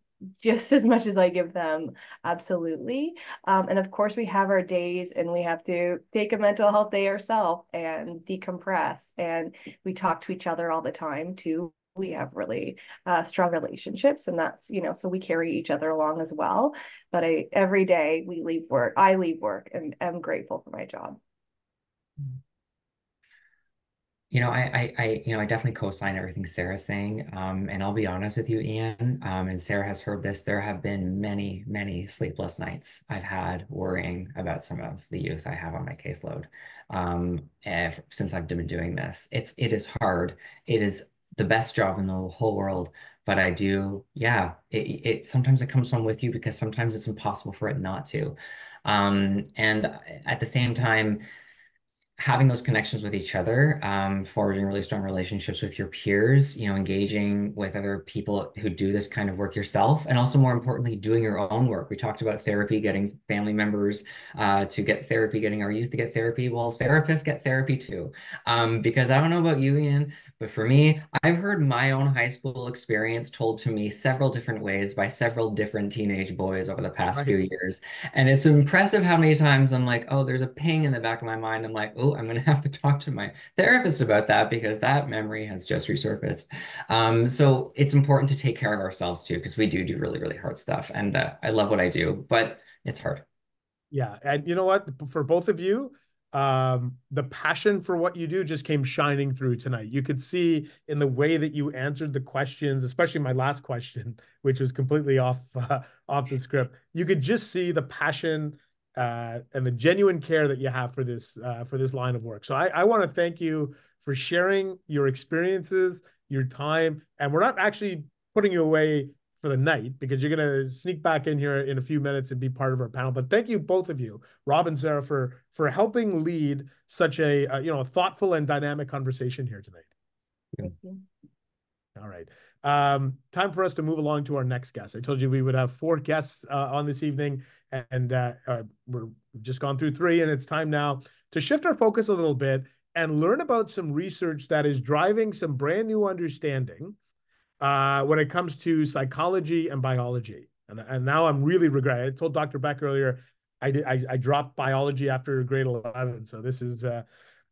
just as much as I give them, absolutely. Um, and of course, we have our days and we have to take a mental health day ourselves and decompress. And we talk to each other all the time too. We have really uh, strong relationships, and that's, you know, so we carry each other along as well. But I, every day we leave work, I leave work and am grateful for my job. You know, I, I, I, you know, I definitely co-sign everything Sarah's saying. Um, and I'll be honest with you, Ian, um, and Sarah has heard this. There have been many, many sleepless nights I've had worrying about some of the youth I have on my caseload. Um, if, since I've been doing this, it's, it is hard. It is the best job in the whole world. But I do, yeah, it, it sometimes it comes home with you because sometimes it's impossible for it not to. Um, and at the same time, having those connections with each other, um, forging really strong relationships with your peers, you know, engaging with other people who do this kind of work yourself, and also more importantly, doing your own work. We talked about therapy, getting family members uh, to get therapy, getting our youth to get therapy. Well, therapists get therapy too, um, because I don't know about you, Ian, but for me, I've heard my own high school experience told to me several different ways by several different teenage boys over the past Right. few years. And it's impressive how many times I'm like, oh, there's a ping in the back of my mind. I'm like, oh, I'm going to have to talk to my therapist about that because that memory has just resurfaced. Um, so it's important to take care of ourselves too, because we do do really, really hard stuff. And uh, I love what I do, but it's hard. Yeah, and you know what? For both of you, um, the passion for what you do just came shining through tonight. You could see in the way that you answered the questions, especially my last question, which was completely off uh, off the script. You could just see the passion uh, and the genuine care that you have for this uh, for this line of work. So I, I want to thank you for sharing your experiences, your time, and we're not actually putting you away for the night because you're going to sneak back in here in a few minutes and be part of our panel. But thank you both of you, Rob and Sarah, for for helping lead such a uh, you know a thoughtful and dynamic conversation here tonight. Thank you. All All right. Um, time for us to move along to our next guest. I told you we would have four guests uh, on this evening, and uh, we're we've just gone through three, and it's time now to shift our focus a little bit and learn about some research that is driving some brand new understanding uh, when it comes to psychology and biology. And, and now I'm really regret. I told Dr. Beck earlier, I did I, I dropped biology after grade 11, so this is uh,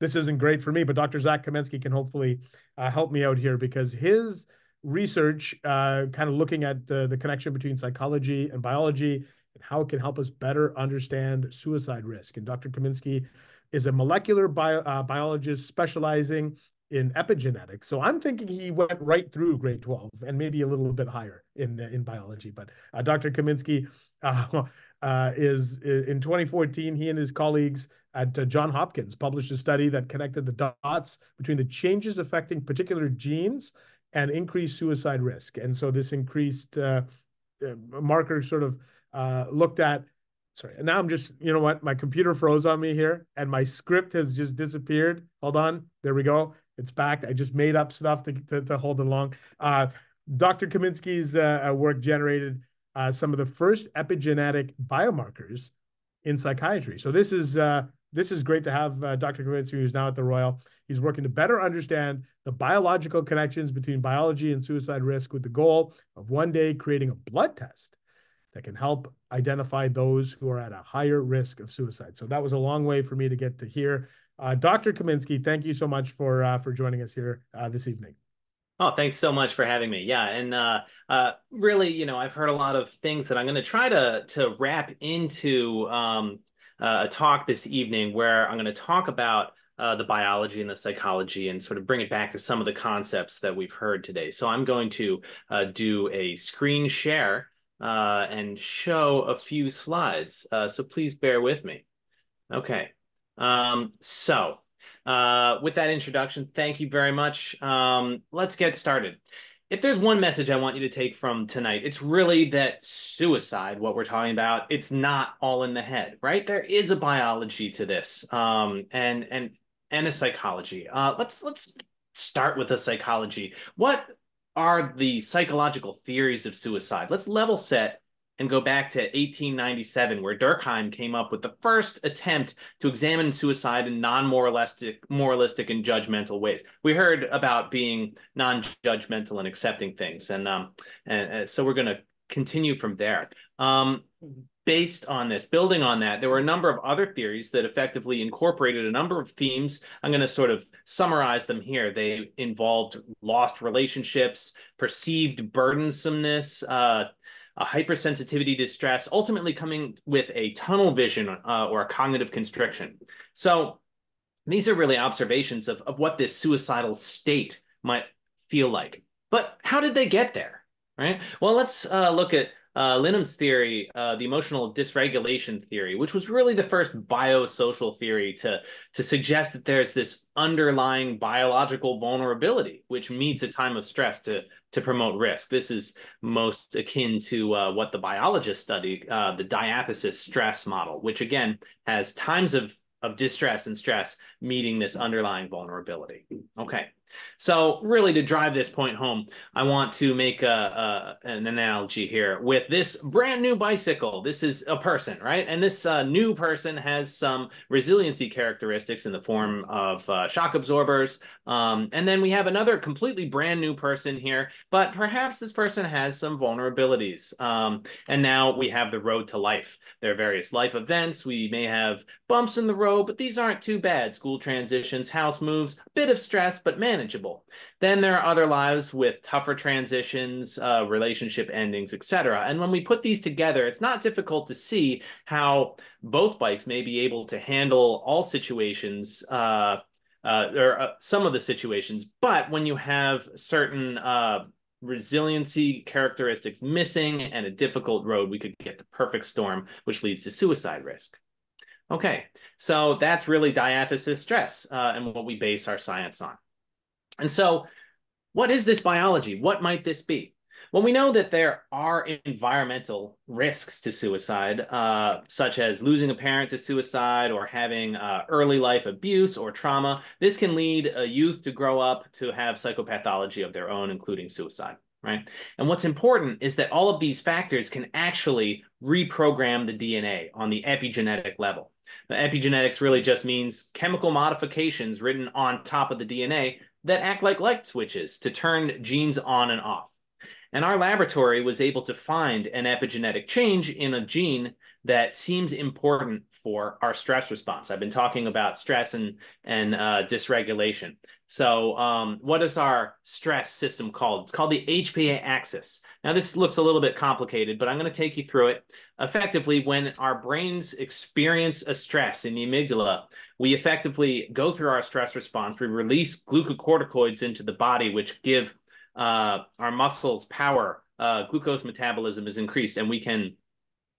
this isn't great for me. But Dr. Zach Kaminsky can hopefully uh, help me out here because his research, uh, kind of looking at the the connection between psychology and biology and how it can help us better understand suicide risk. And Dr. Kaminsky is a molecular bio, uh, biologist specializing in epigenetics. So I'm thinking he went right through grade 12 and maybe a little bit higher in in biology. But uh, Dr. Kaminsky uh, uh, is in 2014, he and his colleagues at uh, John Hopkins published a study that connected the dots between the changes affecting particular genes and increased suicide risk. And so this increased uh, uh, marker sort of looked at sorry and now i'm just you know what? My computer froze on me here and my script has just disappeared. Hold on. There we go. It's back. I just made up stuff to, to, to hold it along. Uh, dr kaminsky's uh, uh, work generated uh, some of the first epigenetic biomarkers in psychiatry. So this is uh, this is great to have uh, dr kaminsky who's now at the royal. He's working to better understand the biological connections between biology and suicide risk with the goal of one day creating a blood test that can help identify those who are at a higher risk of suicide. So that was a long way for me to get to here. Uh, Dr. Kaminsky, thank you so much for uh, for joining us here uh, this evening. Oh, thanks so much for having me. Yeah, and uh, uh, really, you know, I've heard a lot of things that I'm going to try to to wrap into um, uh, a talk this evening, where I'm going to talk about uh, the biology and the psychology and sort of bring it back to some of the concepts that we've heard today. So I'm going to uh, do a screen share uh, and show a few slides. Uh, so please bear with me. Okay. Um, so uh, with that introduction, thank you very much. Um, let's get started. If there's one message I want you to take from tonight, it's really that suicide, what we're talking about, it's not all in the head, right? There is a biology to this, um, and and and a psychology. Uh, let's let's start with a psychology. What are the psychological theories of suicide. Let's level set and go back to 1897, where Durkheim came up with the first attempt to examine suicide in non-moralistic, moralistic, and judgmental ways. We heard about being non-judgmental and accepting things, and um, and, and so we're going to continue from there. Um, based on this, building on that, there were a number of other theories that effectively incorporated a number of themes. I'm going to sort of summarize them here. They involved lost relationships, perceived burdensomeness, uh, a hypersensitivity to stress, ultimately coming with a tunnel vision uh, or a cognitive constriction. So these are really observations of, of what this suicidal state might feel like. But how did they get there? Right. Well, let's uh, look at uh, Linehan's theory, uh, the emotional dysregulation theory, which was really the first biosocial theory to, to suggest that there's this underlying biological vulnerability, which meets a time of stress to, to promote risk. This is most akin to uh, what the biologists study, uh, the diathesis stress model, which again has times of, of distress and stress meeting this underlying vulnerability. Okay. So really to drive this point home, I want to make a, a, an analogy here with this brand new bicycle. This is a person, right? And this uh, new person has some resiliency characteristics in the form of uh, shock absorbers. Um, and then we have another completely brand new person here, but perhaps this person has some vulnerabilities. Um, and now we have the road to life. There are various life events. We may have bumps in the road, but these aren't too bad. School transitions, house moves, a bit of stress, but man, manageable. Then there are other lives with tougher transitions, uh, relationship endings, etc. And when we put these together, it's not difficult to see how both bikes may be able to handle all situations. Uh, uh, or uh, some of the situations, but when you have certain uh, resiliency characteristics missing and a difficult road, we could get the perfect storm, which leads to suicide risk. Okay, so that's really diathesis stress uh, and what we base our science on. And so, what is this biology? What might this be? Well, we know that there are environmental risks to suicide, uh, such as losing a parent to suicide or having uh, early life abuse or trauma. This can lead a youth to grow up to have psychopathology of their own, including suicide, right? And what's important is that all of these factors can actually reprogram the DNA on the epigenetic level. Epigenetics really just means chemical modifications written on top of the DNA that act like light switches to turn genes on and off. And our laboratory was able to find an epigenetic change in a gene that seems important for our stress response. I've been talking about stress and, and uh, dysregulation. So um, what is our stress system called? It's called the HPA axis. Now this looks a little bit complicated, but I'm going to take you through it. Effectively, when our brains experience a stress in the amygdala, we effectively go through our stress response. We release glucocorticoids into the body, which give uh, our muscles power, uh, glucose metabolism is increased, and we can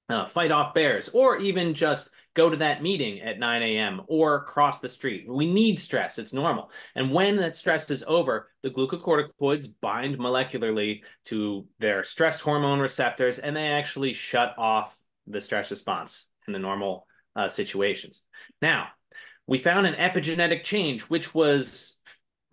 uh, fight off bears or even just go to that meeting at 9 a.m. or cross the street. We need stress. It's normal. And when that stress is over, the glucocorticoids bind molecularly to their stress hormone receptors and they actually shut off the stress response in the normal uh, situations. Now, we found an epigenetic change, which was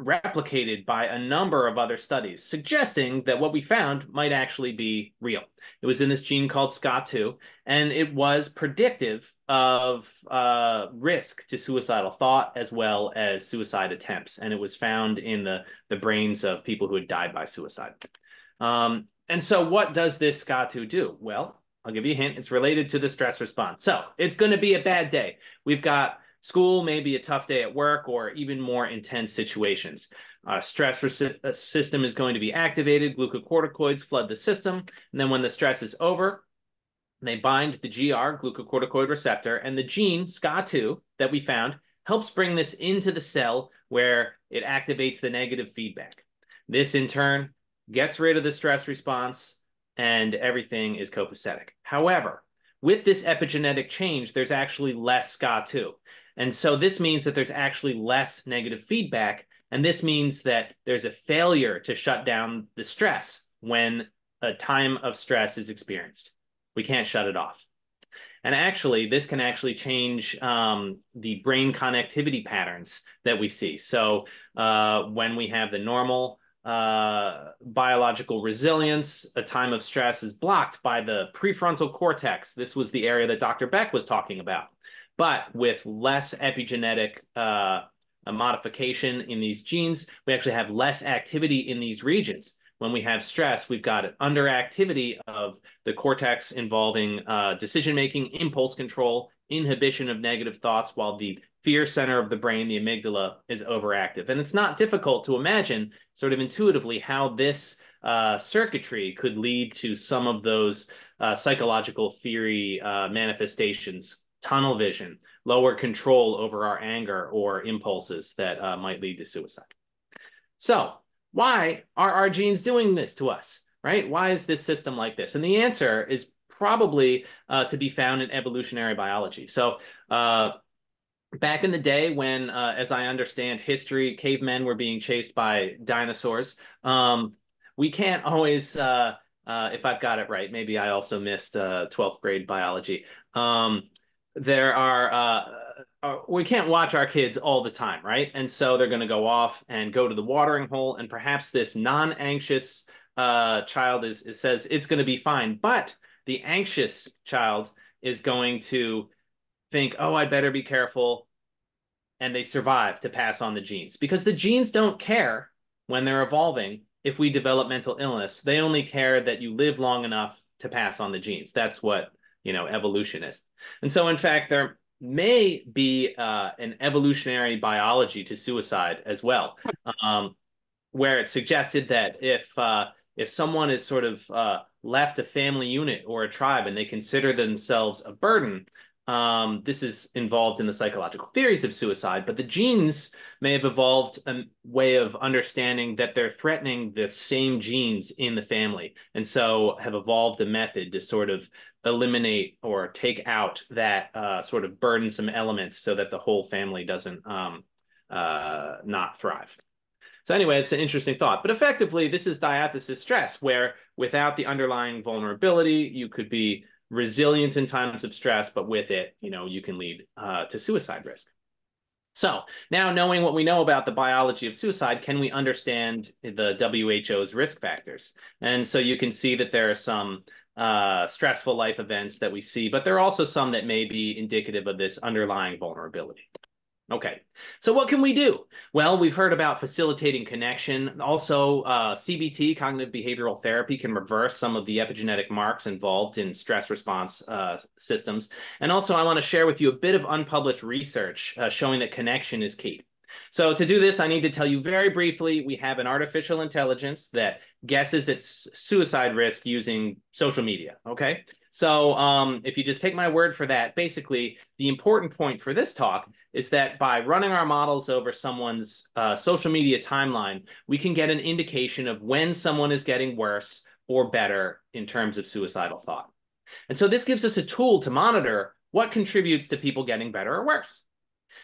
replicated by a number of other studies, suggesting that what we found might actually be real. It was in this gene called SKA2, and it was predictive of uh, risk to suicidal thought as well as suicide attempts. And it was found in the, the brains of people who had died by suicide. Um, and so, what does this SKA2 do? Well, I'll give you a hint. It's related to the stress response. So, it's going to be a bad day. We've got School may be a tough day at work or even more intense situations. Uh, stress uh, system is going to be activated. Glucocorticoids flood the system. And then when the stress is over, they bind the GR, glucocorticoid receptor, and the gene SKA2 that we found helps bring this into the cell where it activates the negative feedback. This in turn gets rid of the stress response and everything is copacetic. However, with this epigenetic change, there's actually less SKA2. And so this means that there's actually less negative feedback. And this means that there's a failure to shut down the stress when a time of stress is experienced. We can't shut it off. And actually, this can actually change um, the brain connectivity patterns that we see. So uh, when we have the normal uh, biological resilience, a time of stress is blocked by the prefrontal cortex. This was the area that Dr. Beck was talking about but with less epigenetic uh, modification in these genes, we actually have less activity in these regions. When we have stress, we've got underactivity of the cortex involving uh, decision-making, impulse control, inhibition of negative thoughts, while the fear center of the brain, the amygdala, is overactive. And it's not difficult to imagine sort of intuitively how this uh, circuitry could lead to some of those uh, psychological theory uh, manifestations tunnel vision, lower control over our anger or impulses that uh, might lead to suicide. So, why are our genes doing this to us, right? Why is this system like this? And the answer is probably uh, to be found in evolutionary biology. So, uh, back in the day when, uh, as I understand history, cavemen were being chased by dinosaurs, um, we can't always. Uh, uh, if I've got it right, maybe I also missed 12th grade biology. Um, there are uh, uh, we can't watch our kids all the time, right? And so they're going to go off and go to the watering hole, and perhaps this non-anxious uh, child is, is says it's going to be fine, but the anxious child is going to think, oh, I better be careful, and they survive to pass on the genes because the genes don't care when they're evolving if we develop mental illness. They only care that you live long enough to pass on the genes. That's what you know evolutionist. and so in fact there may be uh, an evolutionary biology to suicide as well um, where it's suggested that if uh, if someone is sort of uh, left a family unit or a tribe and they consider themselves a burden um, this is involved in the psychological theories of suicide, but the genes may have evolved a way of understanding that they're threatening the same genes in the family, and so have evolved a method to sort of eliminate or take out that uh, sort of burdensome element so that the whole family doesn't um, uh, not thrive. So anyway, it's an interesting thought. But effectively, this is diathesis stress, where without the underlying vulnerability, you could be resilient in times of stress, but with it, you know, you can lead uh, to suicide risk. So now knowing what we know about the biology of suicide, can we understand the WHO's risk factors? And so you can see that there are some uh, stressful life events that we see, but there are also some that may be indicative of this underlying vulnerability. Okay, so what can we do? Well, we've heard about facilitating connection. Also, uh, CBT, cognitive behavioral therapy, can reverse some of the epigenetic marks involved in stress response uh, systems. And also, I want to share with you a bit of unpublished research uh, showing that connection is key. So to do this, I need to tell you very briefly, we have an artificial intelligence that guesses its suicide risk using social media, okay? So um, if you just take my word for that, basically the important point for this talk is that by running our models over someone's uh, social media timeline, we can get an indication of when someone is getting worse or better in terms of suicidal thought. And so this gives us a tool to monitor what contributes to people getting better or worse.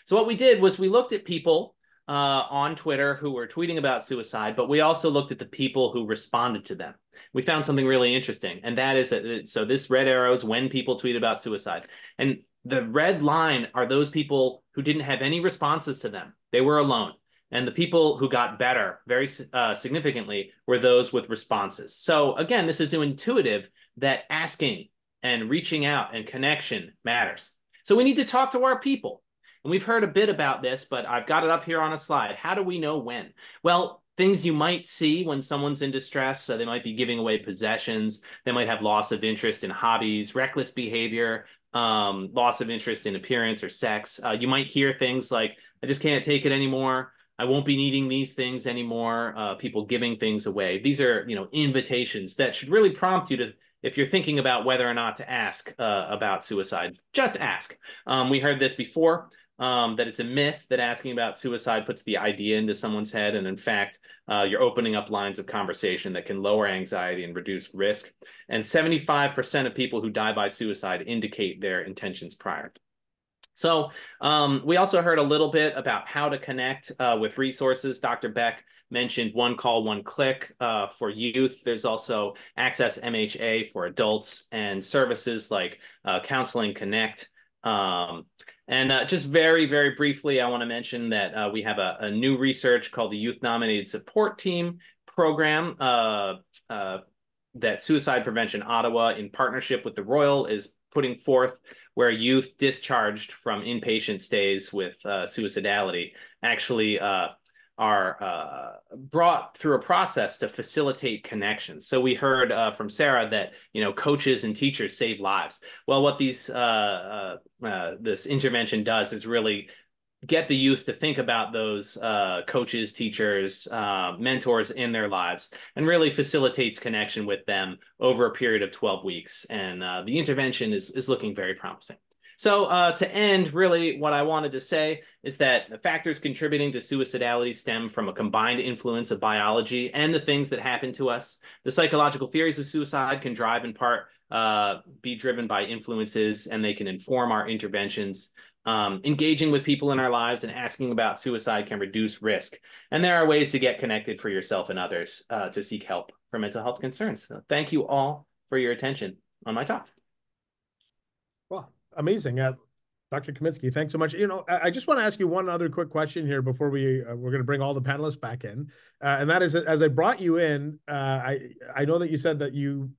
So what we did was we looked at people uh, on Twitter who were tweeting about suicide, but we also looked at the people who responded to them we found something really interesting. And that is, that, so this red arrow is when people tweet about suicide. And the red line are those people who didn't have any responses to them. They were alone. And the people who got better very uh, significantly were those with responses. So again, this is intuitive that asking and reaching out and connection matters. So we need to talk to our people. And we've heard a bit about this, but I've got it up here on a slide. How do we know when? Well, things you might see when someone's in distress. So they might be giving away possessions. They might have loss of interest in hobbies, reckless behavior, um, loss of interest in appearance or sex. Uh, you might hear things like, I just can't take it anymore. I won't be needing these things anymore. Uh, people giving things away. These are, you know, invitations that should really prompt you to, if you're thinking about whether or not to ask uh, about suicide, just ask. Um, we heard this before um, that it's a myth that asking about suicide puts the idea into someone's head. And in fact, uh, you're opening up lines of conversation that can lower anxiety and reduce risk. And 75% of people who die by suicide indicate their intentions prior. So um, we also heard a little bit about how to connect uh, with resources. Dr. Beck mentioned one call, one click uh, for youth. There's also Access MHA for adults and services like uh, Counseling Connect. Um, and uh, just very, very briefly, I want to mention that uh, we have a, a, new research called the Youth Nominated Support Team Program uh, uh, that Suicide Prevention Ottawa, in partnership with the Royal, is putting forth, where youth discharged from inpatient stays with uh, suicidality. Actually uh, are uh, brought through a process to facilitate connections. So we heard uh, from Sarah that you know coaches and teachers save lives. Well, what these uh, uh, uh this intervention does is really get the youth to think about those uh, coaches, teachers, mentors in their lives, and really facilitates connection with them over a period of 12 weeks. And the intervention is is looking very promising. So uh, to end, really what I wanted to say is that the factors contributing to suicidality stem from a combined influence of biology and the things that happen to us. The psychological theories of suicide can drive in part uh, be driven by influences and they can inform our interventions. Um, engaging with people in our lives and asking about suicide can reduce risk. And there are ways to get connected for yourself and others uh, to seek help for mental health concerns. So thank you all for your attention on my talk. Amazing. Uh, Dr. Kaminsky, thanks so much. You know, I, I just want to ask you one other quick question here before we uh, we're going to bring all the panelists back in, uh, and that is as I brought you in, uh, I I know that you said that you,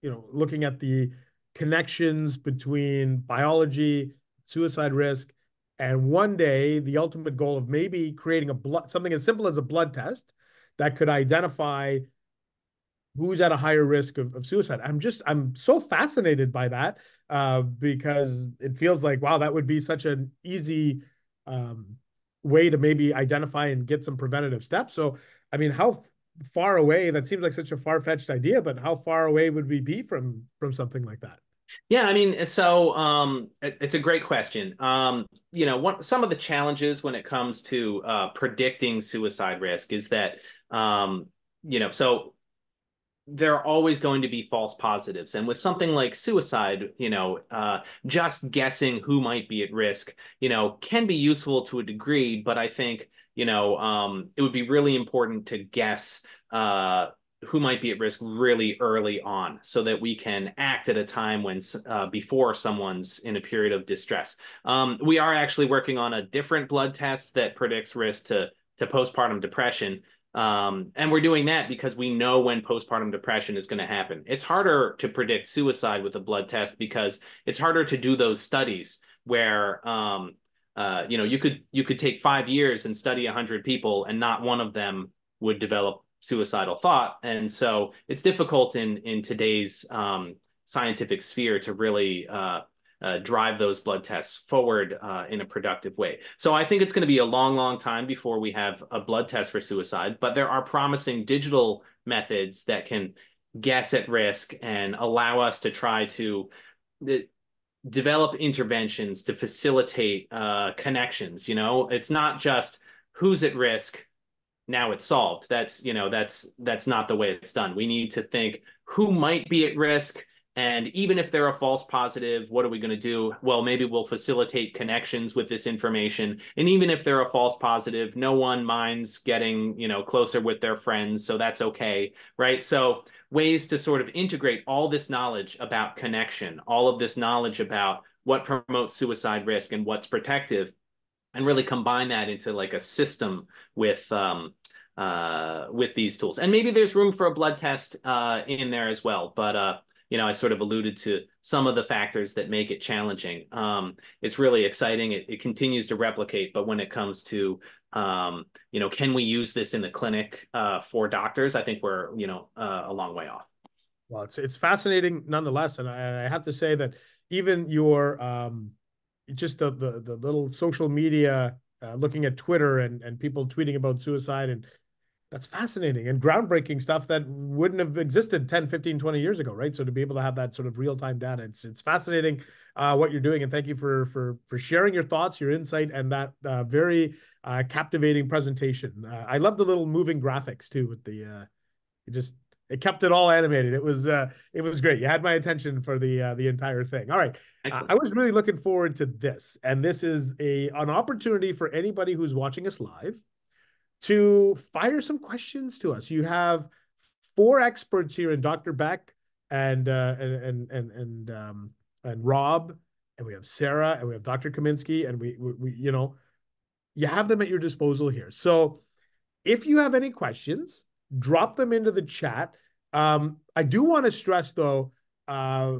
you know, looking at the connections between biology, suicide risk, and one day the ultimate goal of maybe creating a blood something as simple as a blood test that could identify who's at a higher risk of, of suicide. I'm just I'm so fascinated by that uh, because it feels like wow that would be such an easy um, way to maybe identify and get some preventative steps. So I mean, how far away? That seems like such a far fetched idea, but how far away would we be from from something like that? Yeah, I mean, so um, it, it's a great question. Um, you know, what some of the challenges when it comes to uh, predicting suicide risk is that um, you know, so there are always going to be false positives. And with something like suicide, you know, uh, just guessing who might be at risk, you know, can be useful to a degree. But I think, you know, um, it would be really important to guess uh, who might be at risk really early on so that we can act at a time when uh, before someone's in a period of distress. Um, we are actually working on a different blood test that predicts risk to, to postpartum depression. Um, and we're doing that because we know when postpartum depression is going to happen. It's harder to predict suicide with a blood test because it's harder to do those studies where um, uh, you know you could you could take five years and study 100 people and not one of them would develop suicidal thought. And so it's difficult in in today's um, scientific sphere to really uh, uh, drive those blood tests forward uh, in a productive way. So I think it's going to be a long, long time before we have a blood test for suicide. But there are promising digital methods that can guess at risk and allow us to try to uh, develop interventions to facilitate uh, connections. You know, it's not just who's at risk now it's solved. That's, you know, that's that's not the way it's done. We need to think who might be at risk and even if they're a false positive, what are we going to do? Well, maybe we'll facilitate connections with this information. And even if they're a false positive, no one minds getting, you know, closer with their friends, so that's okay, right? So, ways to sort of integrate all this knowledge about connection, all of this knowledge about what promotes suicide risk and what's protective and really combine that into like a system with um, uh, with these tools. And maybe there's room for a blood test uh, in there as well. But uh, you know, I sort of alluded to some of the factors that make it challenging. Um, it's really exciting. It, it, continues to replicate, but when it comes to um, you know, can we use this in the clinic uh, for doctors? I think we're you know uh, a long way off. Well, it's it's fascinating nonetheless, and I, I have to say that even your um, just the the, the little social media, uh, looking at Twitter and and people tweeting about suicide and that's fascinating and groundbreaking stuff that wouldn't have existed 10 15 20 years ago right? So to be able to have that sort of real-time data it's it's fascinating uh, what you're doing and thank you for for for sharing your thoughts your insight and that uh, very uh, captivating presentation. Uh, i love the little moving graphics too with the uh it just it kept it all animated. It was uh it was great. You had my attention for the uh, the entire thing. All right. Uh, i was really looking forward to this and this is a an opportunity for anybody who's watching us live to fire some questions to us. You have four experts here in Dr. Beck and uh, and and and um, and Rob, and we have Sarah, and we have Dr. Kaminsky, and we, we, we you know, you have them at your disposal here. So if you have any questions, drop them into the chat. Um, I do want to stress though, uh,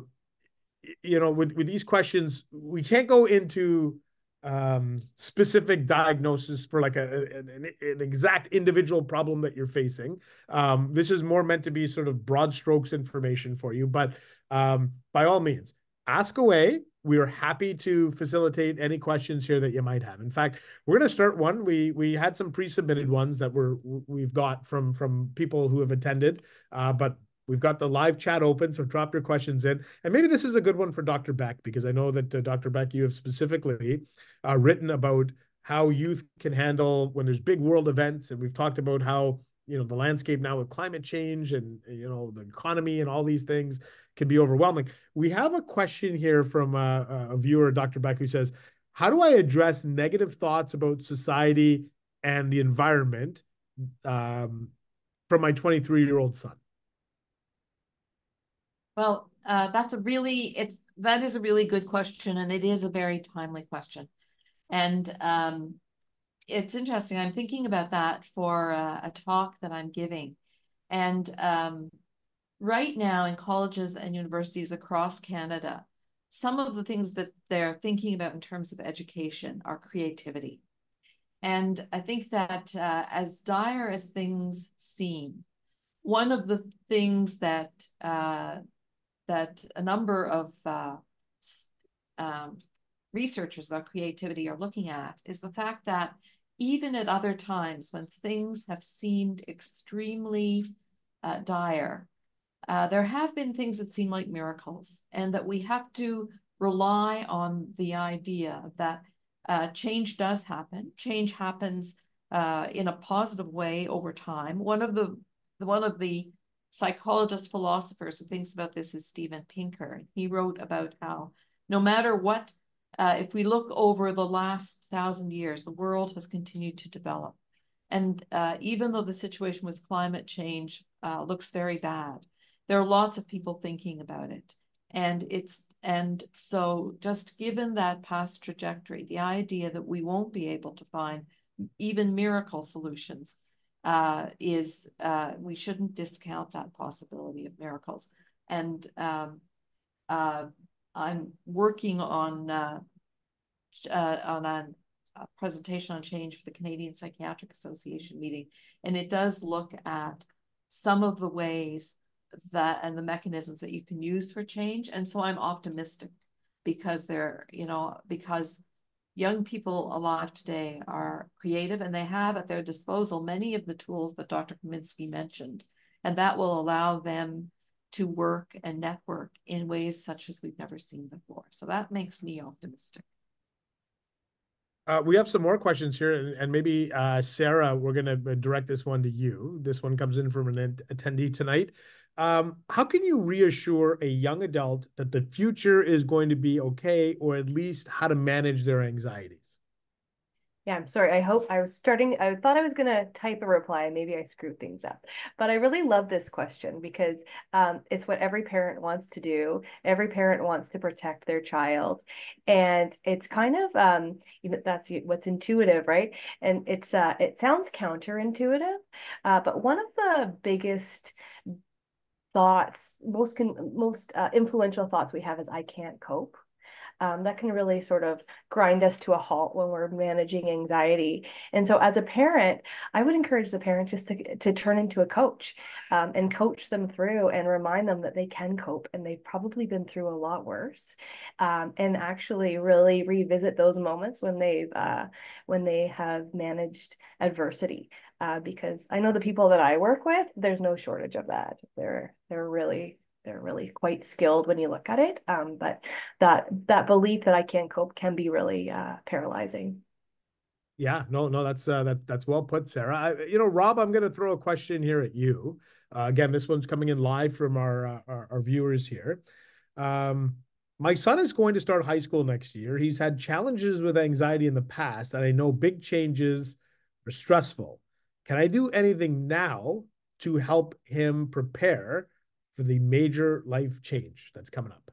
you know, with with these questions, we can't go into um, specific diagnosis for like a, an, an, exact individual problem that you're facing. Um, this is more meant to be sort of broad strokes information for you, but um, by all means, ask away. We are happy to facilitate any questions here that you might have. In fact, we're going to start one. We we had some pre-submitted ones that were we've got from from people who have attended, uh, but We've got the live chat open, so drop your questions in. And maybe this is a good one for Dr. Beck, because I know that uh, Dr. Beck, you have specifically uh, written about how youth can handle when there's big world events. And we've talked about how, you know, the landscape now with climate change and, you know, the economy and all these things can be overwhelming. We have a question here from a, uh, a viewer, Dr. Beck, who says, how do I address negative thoughts about society and the environment um, from my 23 year old son? Well, uh, that's a really it's that is a really good question, and it is a very timely question. And um, it's interesting. I'm thinking about that for a, a talk that I'm giving, and um, right now in colleges and universities across Canada, some of the things that they're thinking about in terms of education are creativity. And I think that uh, as dire as things seem, one of the things that uh, that a number of uh, um, researchers about creativity are looking at is the fact that even at other times when things have seemed extremely uh, dire, uh, there have been things that seem like miracles, and that we have to rely on the idea that uh, change does happen. Change happens uh, in a positive way over time. One of the one of the psychologist philosophers who thinks about this is Steven Pinker. He wrote about how no matter what, uh, if we look over the last thousand years, the world has continued to develop. And uh, even though the situation with climate change uh, looks very bad, there are lots of people thinking about it. And it's and so just given that past trajectory, the idea that we won't be able to find even miracle solutions uh, is uh, we shouldn't discount that possibility of miracles. And um, uh, I'm working on uh, uh, on a, a, presentation on change for the Canadian Psychiatric Association meeting, and it does look at some of the ways that and the mechanisms that you can use for change. And so I'm optimistic because they're you know because young people alive today are creative and they have at their disposal many of the tools that Dr. Kaminsky mentioned, and that will allow them to work and network in ways such as we've never seen before. So that makes me optimistic. Uh, we have some more questions here, and, and maybe uh, Sarah, we're going to uh, direct this one to you. This one comes in from an attendee tonight. Um, how can you reassure a young adult that the future is going to be okay, or at least how to manage their anxieties? Yeah, I'm sorry. I hope I was starting. I thought I was going to type a reply. Maybe I screwed things up. But I really love this question because um, it's what every parent wants to do. Every parent wants to protect their child, and it's kind of um, you know that's what's intuitive, right? And it's uh, it sounds counterintuitive, uh, but one of the biggest thoughts, most con- most uh, influential thoughts we have is I can't cope um, that can really sort of grind us to a halt when we're managing anxiety. And so, as a parent, I would encourage the parent just to, to turn into a coach um, and coach them through and remind them that they can cope and they've probably been through a lot worse. Um, and actually, really revisit those moments when they've uh, when they have managed adversity. Uh, because I know the people that I work with, there's no shortage of that. They're they're really they're really quite skilled when you look at it. Um, but that that belief that I can't cope can be really uh, paralyzing. Yeah, no, no, that's uh, that that's well put, Sarah. I, you know, Rob, I'm going to throw a question here at you. Uh, again, this one's coming in live from our uh, our, our, viewers here. Um, my son is going to start high school next year. He's had challenges with anxiety in the past, and I know big changes are stressful. Can I do anything now to help him prepare for the major life change that's coming up?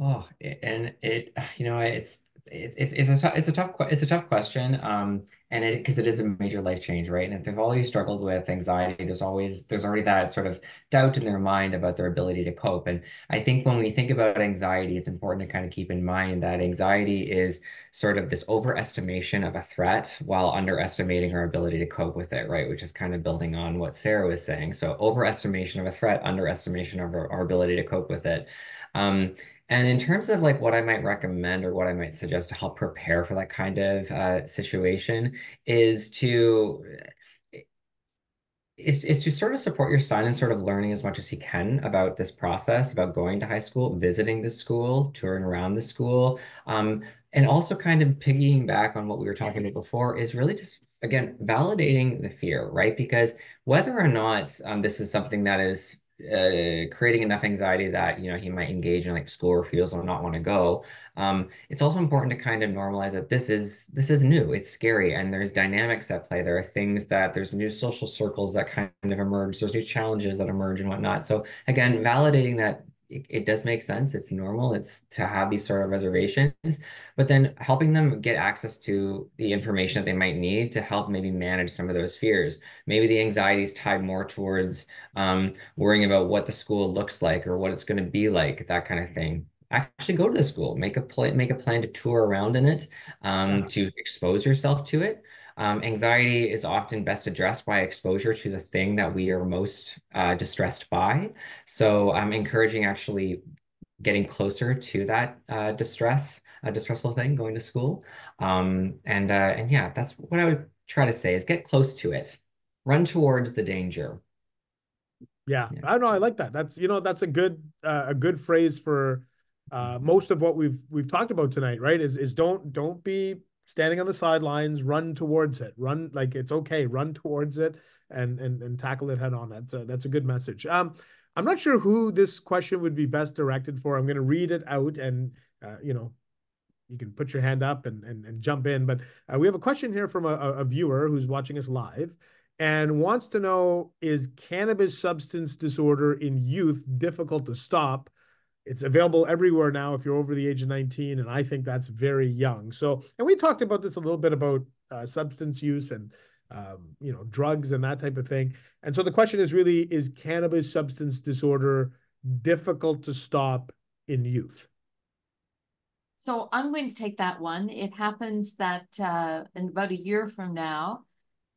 Oh, and it, you know, it's it's it's it's a it's a tough it's a tough question. Um, and it because it is a major life change, right? And if they've already struggled with anxiety, there's always there's already that sort of doubt in their mind about their ability to cope. And I think when we think about anxiety, it's important to kind of keep in mind that anxiety is sort of this overestimation of a threat while underestimating our ability to cope with it, right? Which is kind of building on what Sarah was saying. So overestimation of a threat, underestimation of our, our ability to cope with it. Um, and in terms of like what I might recommend or what I might suggest to help prepare for that kind of uh, situation is to is, is to sort of support your son in sort of learning as much as he can about this process, about going to high school, visiting the school, touring around the school, um, and also kind of piggying back on what we were talking about before is really just again validating the fear, right? Because whether or not um, this is something that is uh, creating enough anxiety that you know he might engage in like school refusal or not want to go. Um, it's also important to kind of normalize that this is this is new. It's scary, and there's dynamics at play. There are things that there's new social circles that kind of emerge. There's new challenges that emerge and whatnot. So again, validating that it, it, does make sense. It's normal. It's to have these sort of reservations, but then helping them get access to the information that they might need to help maybe manage some of those fears. Maybe the anxiety is tied more towards um, worrying about what the school looks like or what it's going to be like, that kind of thing. Actually, go to the school, make a plan, make a plan to tour around in it, um, to expose yourself to it. Um, anxiety is often best addressed by exposure to the thing that we are most uh, distressed by. So I'm encouraging actually getting closer to that uh, distress, a distressful thing, going to school. Um, and uh, and yeah, that's what I would try to say is get close to it, run towards the danger. Yeah, yeah. I know. I like that. That's you know that's a good uh, a good phrase for uh, most of what we've we've talked about tonight. Right? Is is don't don't be standing on the sidelines, run towards it, run like it's okay, run towards it and and and tackle it head on. That's a, that's a good message. Um, I'm not sure who this question would be best directed for. I'm going to read it out and uh, you know you can put your hand up and and, and jump in. But uh, we have a question here from a, a viewer who's watching us live and wants to know is cannabis substance disorder in youth difficult to stop it's available everywhere now if you're over the age of 19 and i think that's very young. So and we talked about this a little bit about uh, substance use and um, you know drugs and that type of thing. And so the question is really is cannabis substance disorder difficult to stop in youth? So i'm going to take that one. It happens that uh, in about a year from now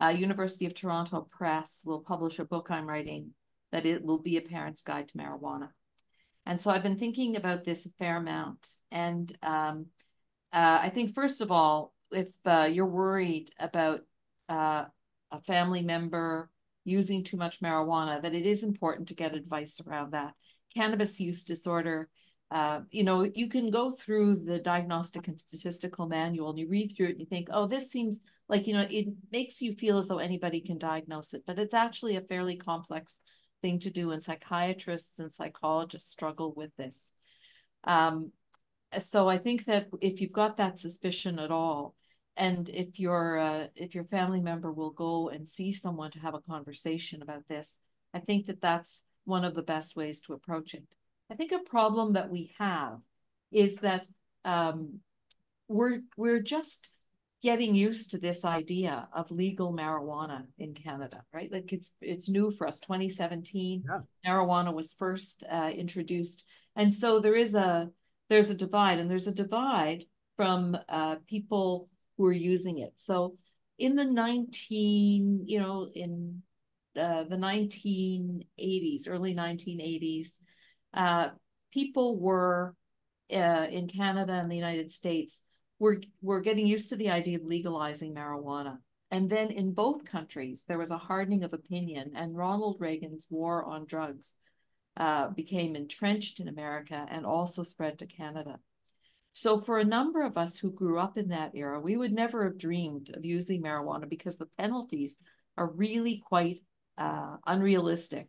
uh, University of Toronto Press will publish a book I'm writing that it will be a parent's guide to marijuana. And so I've been thinking about this a fair amount. And um, uh, I think, first of all, if uh, you're worried about uh, a family member using too much marijuana, that it is important to get advice around that. Cannabis use disorder uh, you know, you can go through the diagnostic and statistical manual and you read through it and you think, oh, this seems like, you know, it makes you feel as though anybody can diagnose it, but it's actually a fairly complex thing to do. And psychiatrists and psychologists struggle with this. Um, so I think that if you've got that suspicion at all, and if your uh, if your family member will go and see someone to have a conversation about this, I think that that's one of the best ways to approach it. I think a problem that we have is that um, we're we're just getting used to this idea of legal marijuana in Canada, right? Like it's it's new for us. 2017, yeah. marijuana was first uh, introduced, and so there is a there's a divide, and there's a divide from uh, people who are using it. So in the 19, you know, in uh, the 1980s, early 1980s, uh, people were uh, in Canada and the United States were were getting used to the idea of legalizing marijuana. And then in both countries, there was a hardening of opinion, and Ronald Reagan's war on drugs uh, became entrenched in America and also spread to Canada. So, for a number of us who grew up in that era, we would never have dreamed of using marijuana because the penalties are really quite uh, unrealistic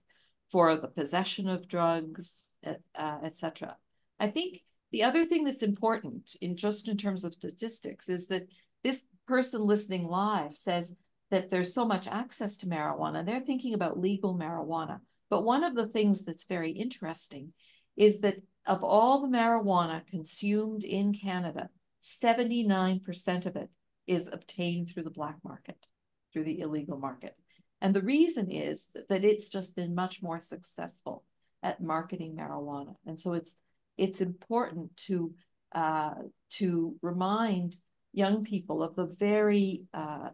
for the possession of drugs, uh, etc. I think the other thing that's important in just in terms of statistics is that this person listening live says that there's so much access to marijuana. They're thinking about legal marijuana. But one of the things that's very interesting is that of all the marijuana consumed in Canada, 79% of it is obtained through the black market, through the illegal market. And the reason is that it's just been much more successful at marketing marijuana. And so it's it's important to uh, to remind young people of the very uh,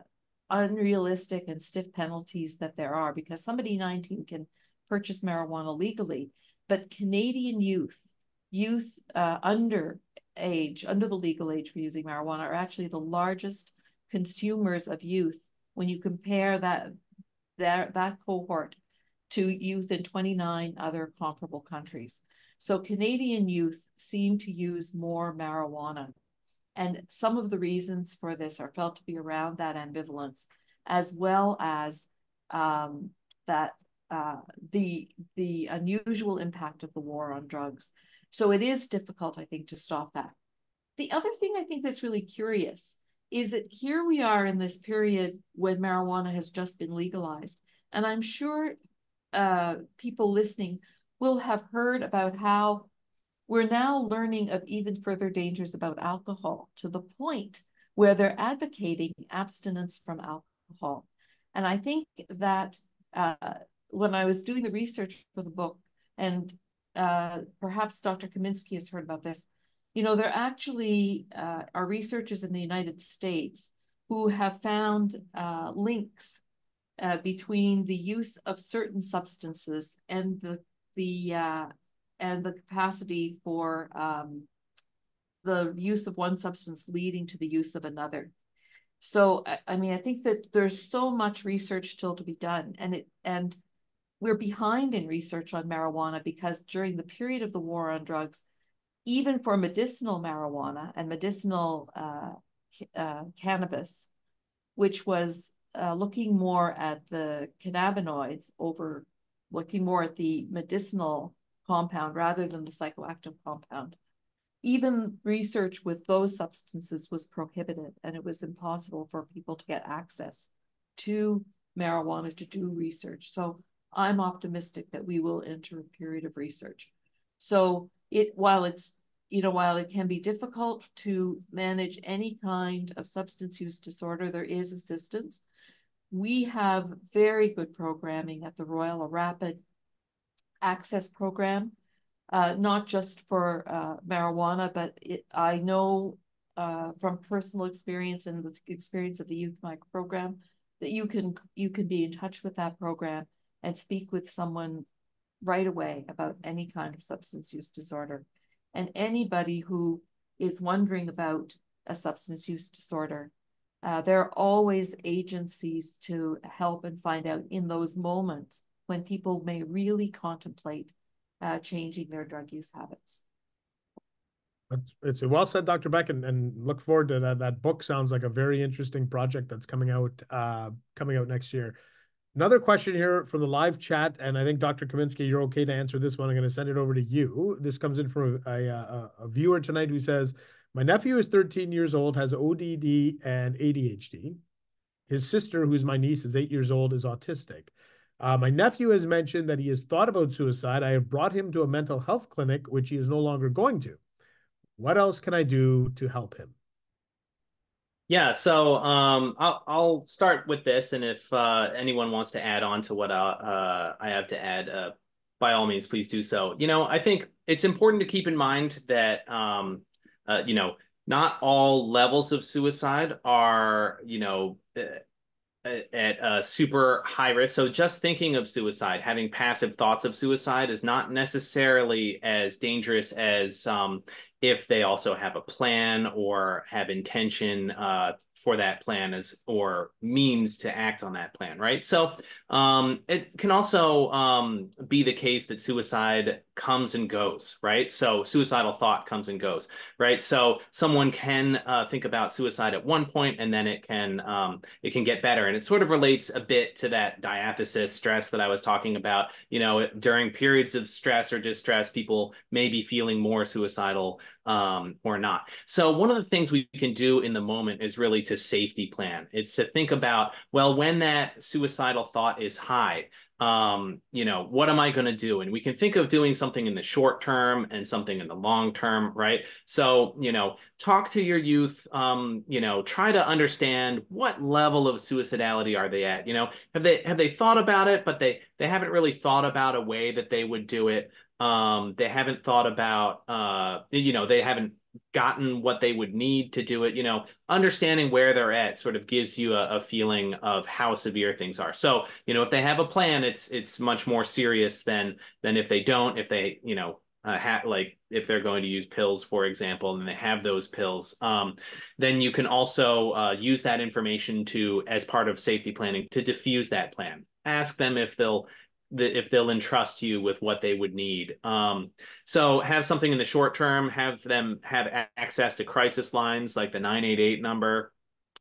unrealistic and stiff penalties that there are because somebody 19 can purchase marijuana legally, but Canadian youth, youth uh, under age, under the legal age for using marijuana, are actually the largest consumers of youth when you compare that that, that cohort to youth in 29 other comparable countries. So Canadian youth seem to use more marijuana. And some of the reasons for this are felt to be around that ambivalence, as well as um, that uh, the the unusual impact of the war on drugs. So it is difficult, I think, to stop that. The other thing I think that's really curious is that here we are in this period when marijuana has just been legalized. And I'm sure uh, people listening will have heard about how we're now learning of even further dangers about alcohol to the point where they're advocating abstinence from alcohol. And I think that uh, when I was doing the research for the book, and uh, perhaps Dr. Kaminsky has heard about this, you know, there actually uh, are researchers in the United States who have found uh, links uh, between the use of certain substances and the the uh, and the capacity for um, the use of one substance leading to the use of another. So I, mean, I think that there's so much research still to be done, and it and we're behind in research on marijuana because during the period of the war on drugs, even for medicinal marijuana and medicinal uh, uh, cannabis, which was uh, looking more at the cannabinoids over looking more at the medicinal compound rather than the psychoactive compound. even research with those substances was prohibited and it was impossible for people to get access to marijuana to do research. So I'm optimistic that we will enter a period of research. So it while it's you know while it can be difficult to manage any kind of substance use disorder, there is assistance. We have very good programming at the Royal, rapid access program uh, not just for uh, marijuana, but it, I know uh, from personal experience and the experience of the Youth Mic program that you can you can be in touch with that program and speak with someone right away about any kind of substance use disorder. And anybody who is wondering about a substance use disorder, uh, there are always agencies to help and find out in those moments when people may really contemplate uh, changing their drug use habits. It's, well said, Dr. Beck, and, and look forward to that. That book sounds like a very interesting project that's coming out uh, coming out next year. Another question here from the live chat, and I think Dr. Kaminsky, you're okay to answer this one. I'm going to send it over to you. This comes in from a, a, a viewer tonight who says, "My nephew is 13 years old, has ODD and ADHD. His sister, who's my niece, is eight years old, is autistic. Uh, my nephew has mentioned that he has thought about suicide. I have brought him to a mental health clinic, which he is no longer going to. What else can I do to help him? Yeah, so um, I'll, I'll start with this, and if uh, anyone wants to add on to what I, uh, I have to add, uh, by all means, please do so. You know, I think it's important to keep in mind that um, uh, you know not all levels of suicide are you know uh, at a super high risk. So just thinking of suicide, having passive thoughts of suicide is not necessarily as dangerous as um, if they also have a plan or have intention uh, for that plan as or means to act on that plan, right? So um, it can also um, be the case that suicide comes and goes, right? So suicidal thought comes and goes, right? So someone can uh, think about suicide at one point, and then it can um, it can get better, and it sort of relates a bit to that diathesis stress that I was talking about. You know, during periods of stress or distress, people may be feeling more suicidal um, or not. So one of the things we can do in the moment is really to safety plan. It's to think about, well, when that suicidal thought is high, um, you know, what am I going to do? And we can think of doing something in the short term and something in the long term, right? So, you know, talk to your youth, um, you know, try to understand what level of suicidality are they at? You know, have they have they thought about it, but they they haven't really thought about a way that they would do it um they haven't thought about uh you know they haven't gotten what they would need to do it you know understanding where they're at sort of gives you a, a, feeling of how severe things are. So you know if they have a plan it's it's much more serious than than if they don't if they you know uh, ha- like if they're going to use pills for example and they have those pills um, then you can also uh, use that information to as part of safety planning to diffuse that plan. Ask them if they'll that if they'll entrust you with what they would need. Um, so have something in the short term, have them have access to crisis lines like the 988 number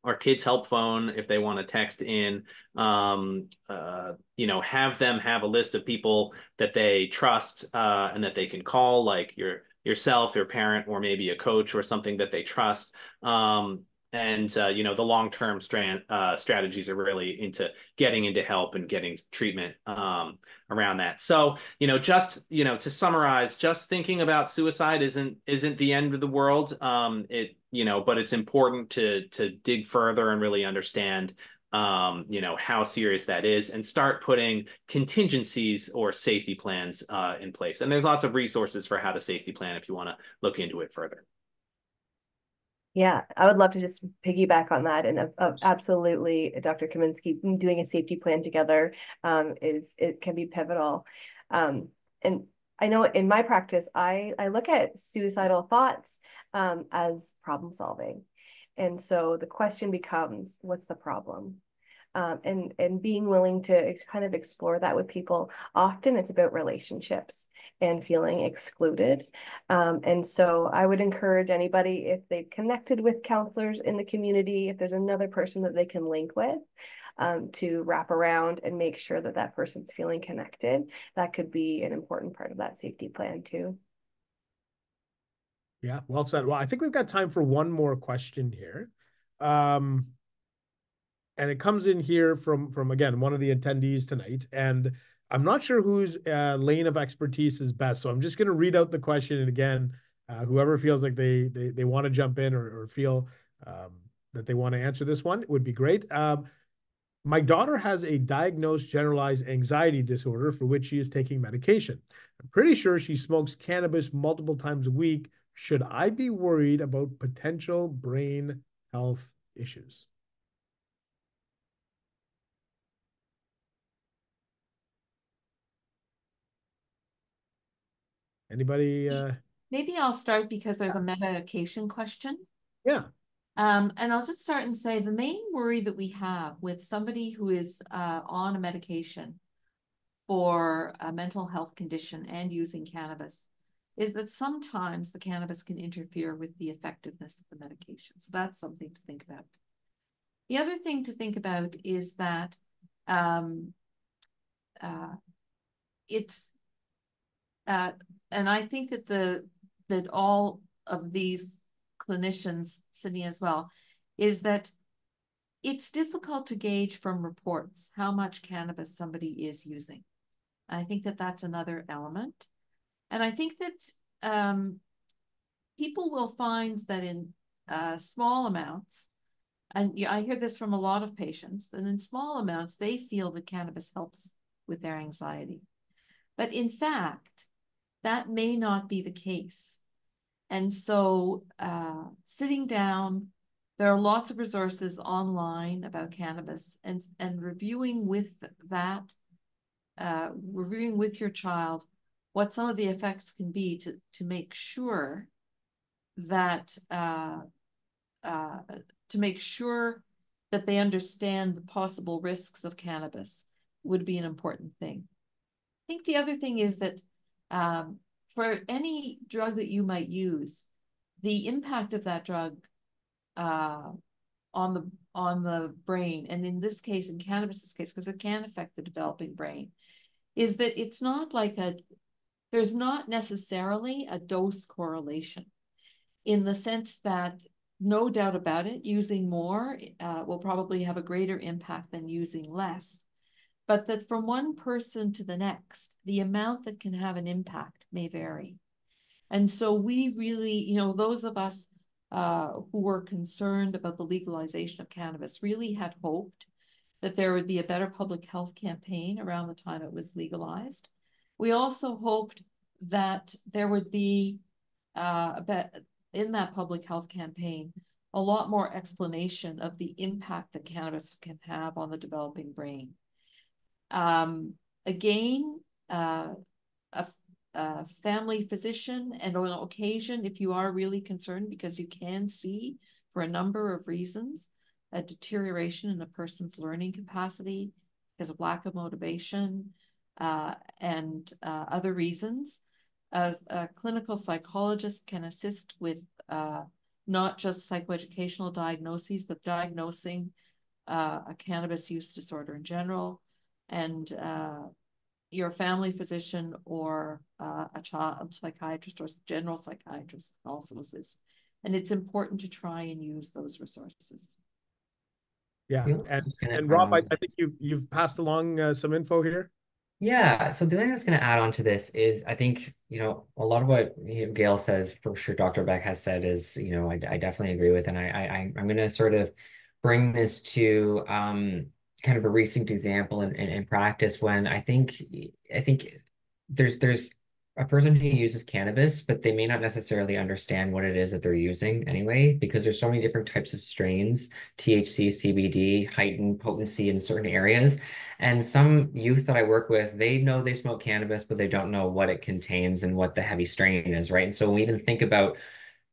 or kids help phone if they want to text in um, uh, you know have them have a list of people that they trust uh, and that they can call like your yourself your parent or maybe a coach or something that they trust um, and uh, you know the long-term strand uh, strategies are really into getting into help and getting treatment um, around that. So you know just you know to summarize just thinking about suicide isn't isn't the end of the world. Um, it you know but it's important to to dig further and really understand um, you know how serious that is and start putting contingencies or safety plans uh, in place. And there's lots of resources for how to safety plan if you want to look into it further yeah, I would love to just piggyback on that. And uh, uh, absolutely, Dr. Kaminsky doing a safety plan together um, is it can be pivotal. Um, and I know in my practice, I, I look at suicidal thoughts um, as problem solving. And so the question becomes, what's the problem? Um, and and being willing to kind of explore that with people. Often it's about relationships and feeling excluded. Um, and so I would encourage anybody if they've connected with counselors in the community, if there's another person that they can link with. Um, to wrap around and make sure that that person's feeling connected. That could be an important part of that safety plan too. Yeah, well said. Well, I think we've got time for one more question here. Um, and it comes in here from from again one of the attendees tonight and i'm not sure whose uh, lane of expertise is best so i'm just going to read out the question and again uh, whoever feels like they they, they want to jump in or, or feel um, that they want to answer this one it would be great. Um, my daughter has a diagnosed generalized anxiety disorder for which she is taking medication. I'm pretty sure she smokes cannabis multiple times a week. Should i be worried about potential brain health issues Anybody? Uh... Maybe I'll start because there's a medication question. Yeah. Um, and I'll just start and say the main worry that we have with somebody who is uh, on a medication for a mental health condition and using cannabis is that sometimes the cannabis can interfere with the effectiveness of the medication. So that's something to think about. The other thing to think about is that um, uh, it's uh, and I think that the that all of these clinicians, Sydney as well, is that it's difficult to gauge from reports how much cannabis somebody is using. I think that that's another element. And I think that um, people will find that in uh, small amounts, and I hear this from a lot of patients, and in small amounts, they feel that cannabis helps with their anxiety. But in fact, that may not be the case. And so uh, sitting down, there are lots of resources online about cannabis and, and reviewing with that, uh, reviewing with your child what some of the effects can be to, to make sure that uh, uh, to make sure that they understand the possible risks of cannabis would be an important thing. I think the other thing is that um, for any drug that you might use, the impact of that drug uh, on the on the brain, and in this case, in cannabis's case, because it can affect the developing brain, is that it's not like a there's not necessarily a dose correlation in the sense that no doubt about it, using more uh, will probably have a greater impact than using less but that from one person to the next, the amount that can have an impact may vary. And so we really, you know, those of us uh, who were concerned about the legalization of cannabis really had hoped that there would be a better public health campaign around the time it was legalized. We also hoped that there would be uh, in that public health campaign a lot more explanation of the impact that cannabis can have on the developing brain. Um, again, uh, a, a, family physician, and on occasion, if you are really concerned, because you can see for a number of reasons a deterioration in a person's learning capacity because of lack of motivation uh, and uh, other reasons. A, a, clinical psychologist can assist with uh, not just psychoeducational diagnoses, but diagnosing uh, a cannabis use disorder in general, and uh, your family physician or uh, a child psychiatrist or general psychiatrist also assist. And it's important to try and use those resources. Yeah, and and Rob, I, I think you've you've passed along uh, some info here. Yeah, so the only thing I was going to add on to this is I think, you know, a lot of what Gail says, for sure, Dr. Beck has said is, you know, I, I definitely agree with, and I, I I'm going to sort of bring this to um, kind of a recent example in, in, in practice when I think I think there's there's a person who uses cannabis, but they may not necessarily understand what it is that they're using anyway, because there's so many different types of strains, THC, CBD, heightened potency in certain areas. And some youth that I work with, they know they smoke cannabis, but they don't know what it contains and what the heavy strain is, right? And so we even think about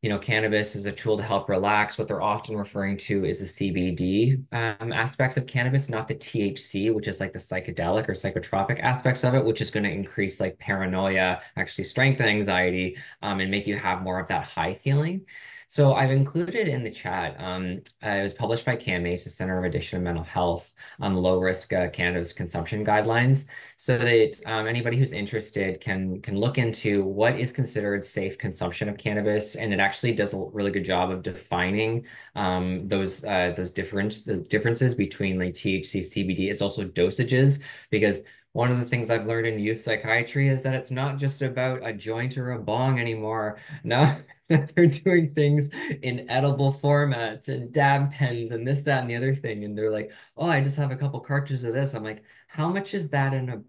you know, cannabis is a tool to help relax. What they're often referring to is the CBD um, aspects of cannabis, not the THC, which is like the psychedelic or psychotropic aspects of it, which is going to increase like paranoia, actually strengthen anxiety, um, and make you have more of that high feeling. So I've included in the chat, um, uh, it was published by CAMH, the Center of Addiction and Mental Health, on low risk uh, cannabis consumption guidelines, so that um, anybody who's interested can can look into what is considered safe consumption of cannabis, and it actually does a really good job of defining um, those uh, those different the differences between like THC, CBD. It's also dosages because one of the things I've learned in youth psychiatry is that it's not just about a joint or a bong anymore. Now they're doing things in edible formats and dab pens and this, that, and the other thing. And they're like, oh, I just have a couple cartridges of this. I'm like, how much is that in a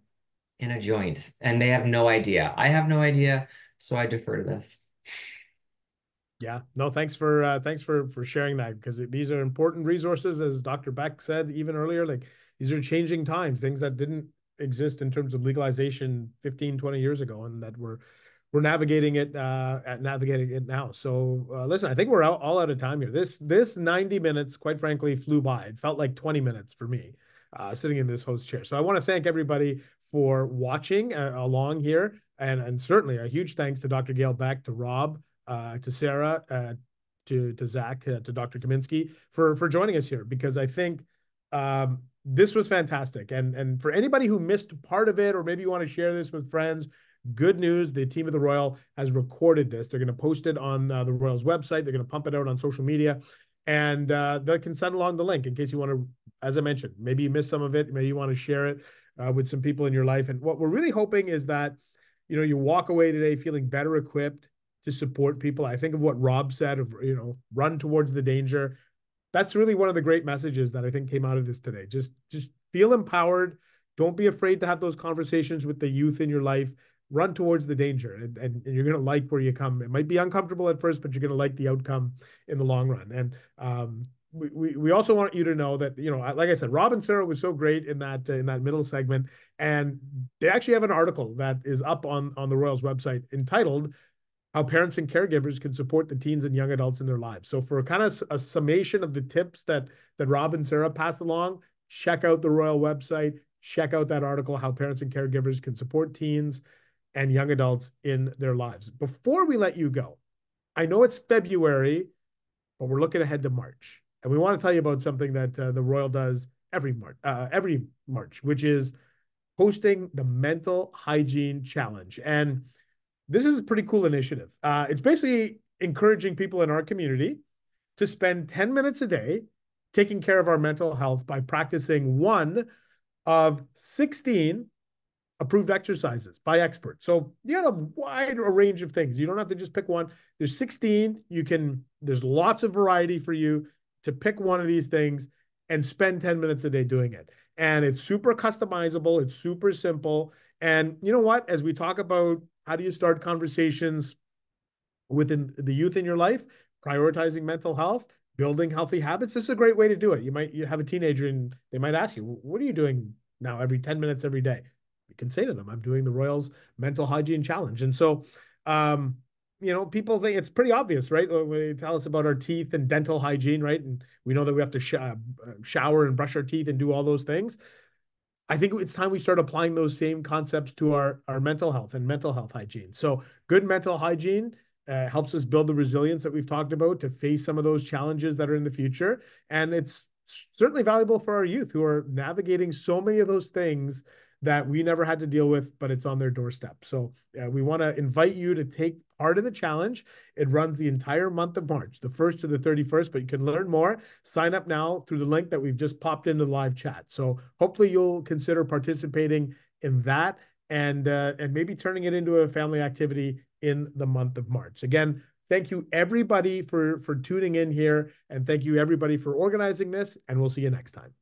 in a joint? And they have no idea. I have no idea. So I defer to this. Yeah, no, thanks for uh, thanks for for sharing that because these are important resources, as Dr. Beck said even earlier. Like these are changing times, things that didn't exist in terms of legalization 15, 20 years ago, and that we're we're navigating it uh, at navigating it now. So uh, listen, I think we're all, all out of time here. This this 90 minutes, quite frankly, flew by. It felt like 20 minutes for me uh, sitting in this host chair. So I want to thank everybody for watching uh, along here, and and certainly a huge thanks to Dr. Gail Beck, to Rob, uh, to Sarah, uh, to to Zach, to Dr. Kaminsky for for joining us here because I think. Um, this was fantastic. And and for anybody who missed part of it, or maybe you want to share this with friends, good news: the team of the Royal has recorded this. They're going to post it on uh, the Royals website. They're going to pump it out on social media, and uh, they can send along the link in case you want to. As I mentioned, maybe you missed some of it. Maybe you want to share it uh, with some people in your life. And what we're really hoping is that you know you walk away today feeling better equipped to support people. I think of what Rob said of you know run towards the danger that's really one of the great messages that I think came out of this today. Just just feel empowered. Don't be afraid to have those conversations with the youth in your life. Run towards the danger, and, and, and you're going to like where you come. It might be uncomfortable at first, but you're going to like the outcome in the long run. And um, we, we, we also want you to know that you know, like I said, Rob and Sarah was so great in that uh, in that middle segment, and they actually have an article that is up on on the Royals website entitled how parents and caregivers can support the teens and young adults in their lives. So for kind of a summation of the tips that that Rob and Sarah passed along, check out the Royal website, check out that article, how parents and caregivers can support teens and young adults in their lives. Before we let you go, I know it's February, but we're looking ahead to March. And we want to tell you about something that uh, the Royal does every March, uh, every March, which is hosting the Mental Hygiene Challenge. And this is a pretty cool initiative. Uh, it's basically encouraging people in our community to spend 10 minutes a day taking care of our mental health by practicing one of 16 approved exercises by experts. So you got a wide range of things. You don't have to just pick one. There's 16. You can, there's lots of variety for you to pick one of these things and spend 10 minutes a day doing it. And it's super customizable. It's super simple. And you know what? As we talk about how do you start conversations within the youth in your life, prioritizing mental health, building healthy habits? This is a great way to do it. You might you have a teenager and they might ask you, "What are you doing now every 10 minutes every day?" You can say to them, "I'm doing the Royals Mental Hygiene Challenge." And so um, you know, people think it's pretty obvious, right? They tell us about our teeth and dental hygiene, right? And we know that we have to sh uh, shower and brush our teeth and do all those things. I think it's time we start applying those same concepts to our, our mental health and mental health hygiene. So, good mental hygiene uh, helps us build the resilience that we've talked about to face some of those challenges that are in the future. And it's certainly valuable for our youth who are navigating so many of those things that we never had to deal with, but it's on their doorstep. So uh, we want to invite you to take part in the challenge. It runs the entire month of March, the 1st to the 31st, but you can learn more. Sign up now through the link that we've just popped into the live chat. So hopefully you'll consider participating in that and uh, and maybe turning it into a family activity in the month of March. Again, thank you everybody for for tuning in here and thank you everybody for organizing this and we'll see you next time.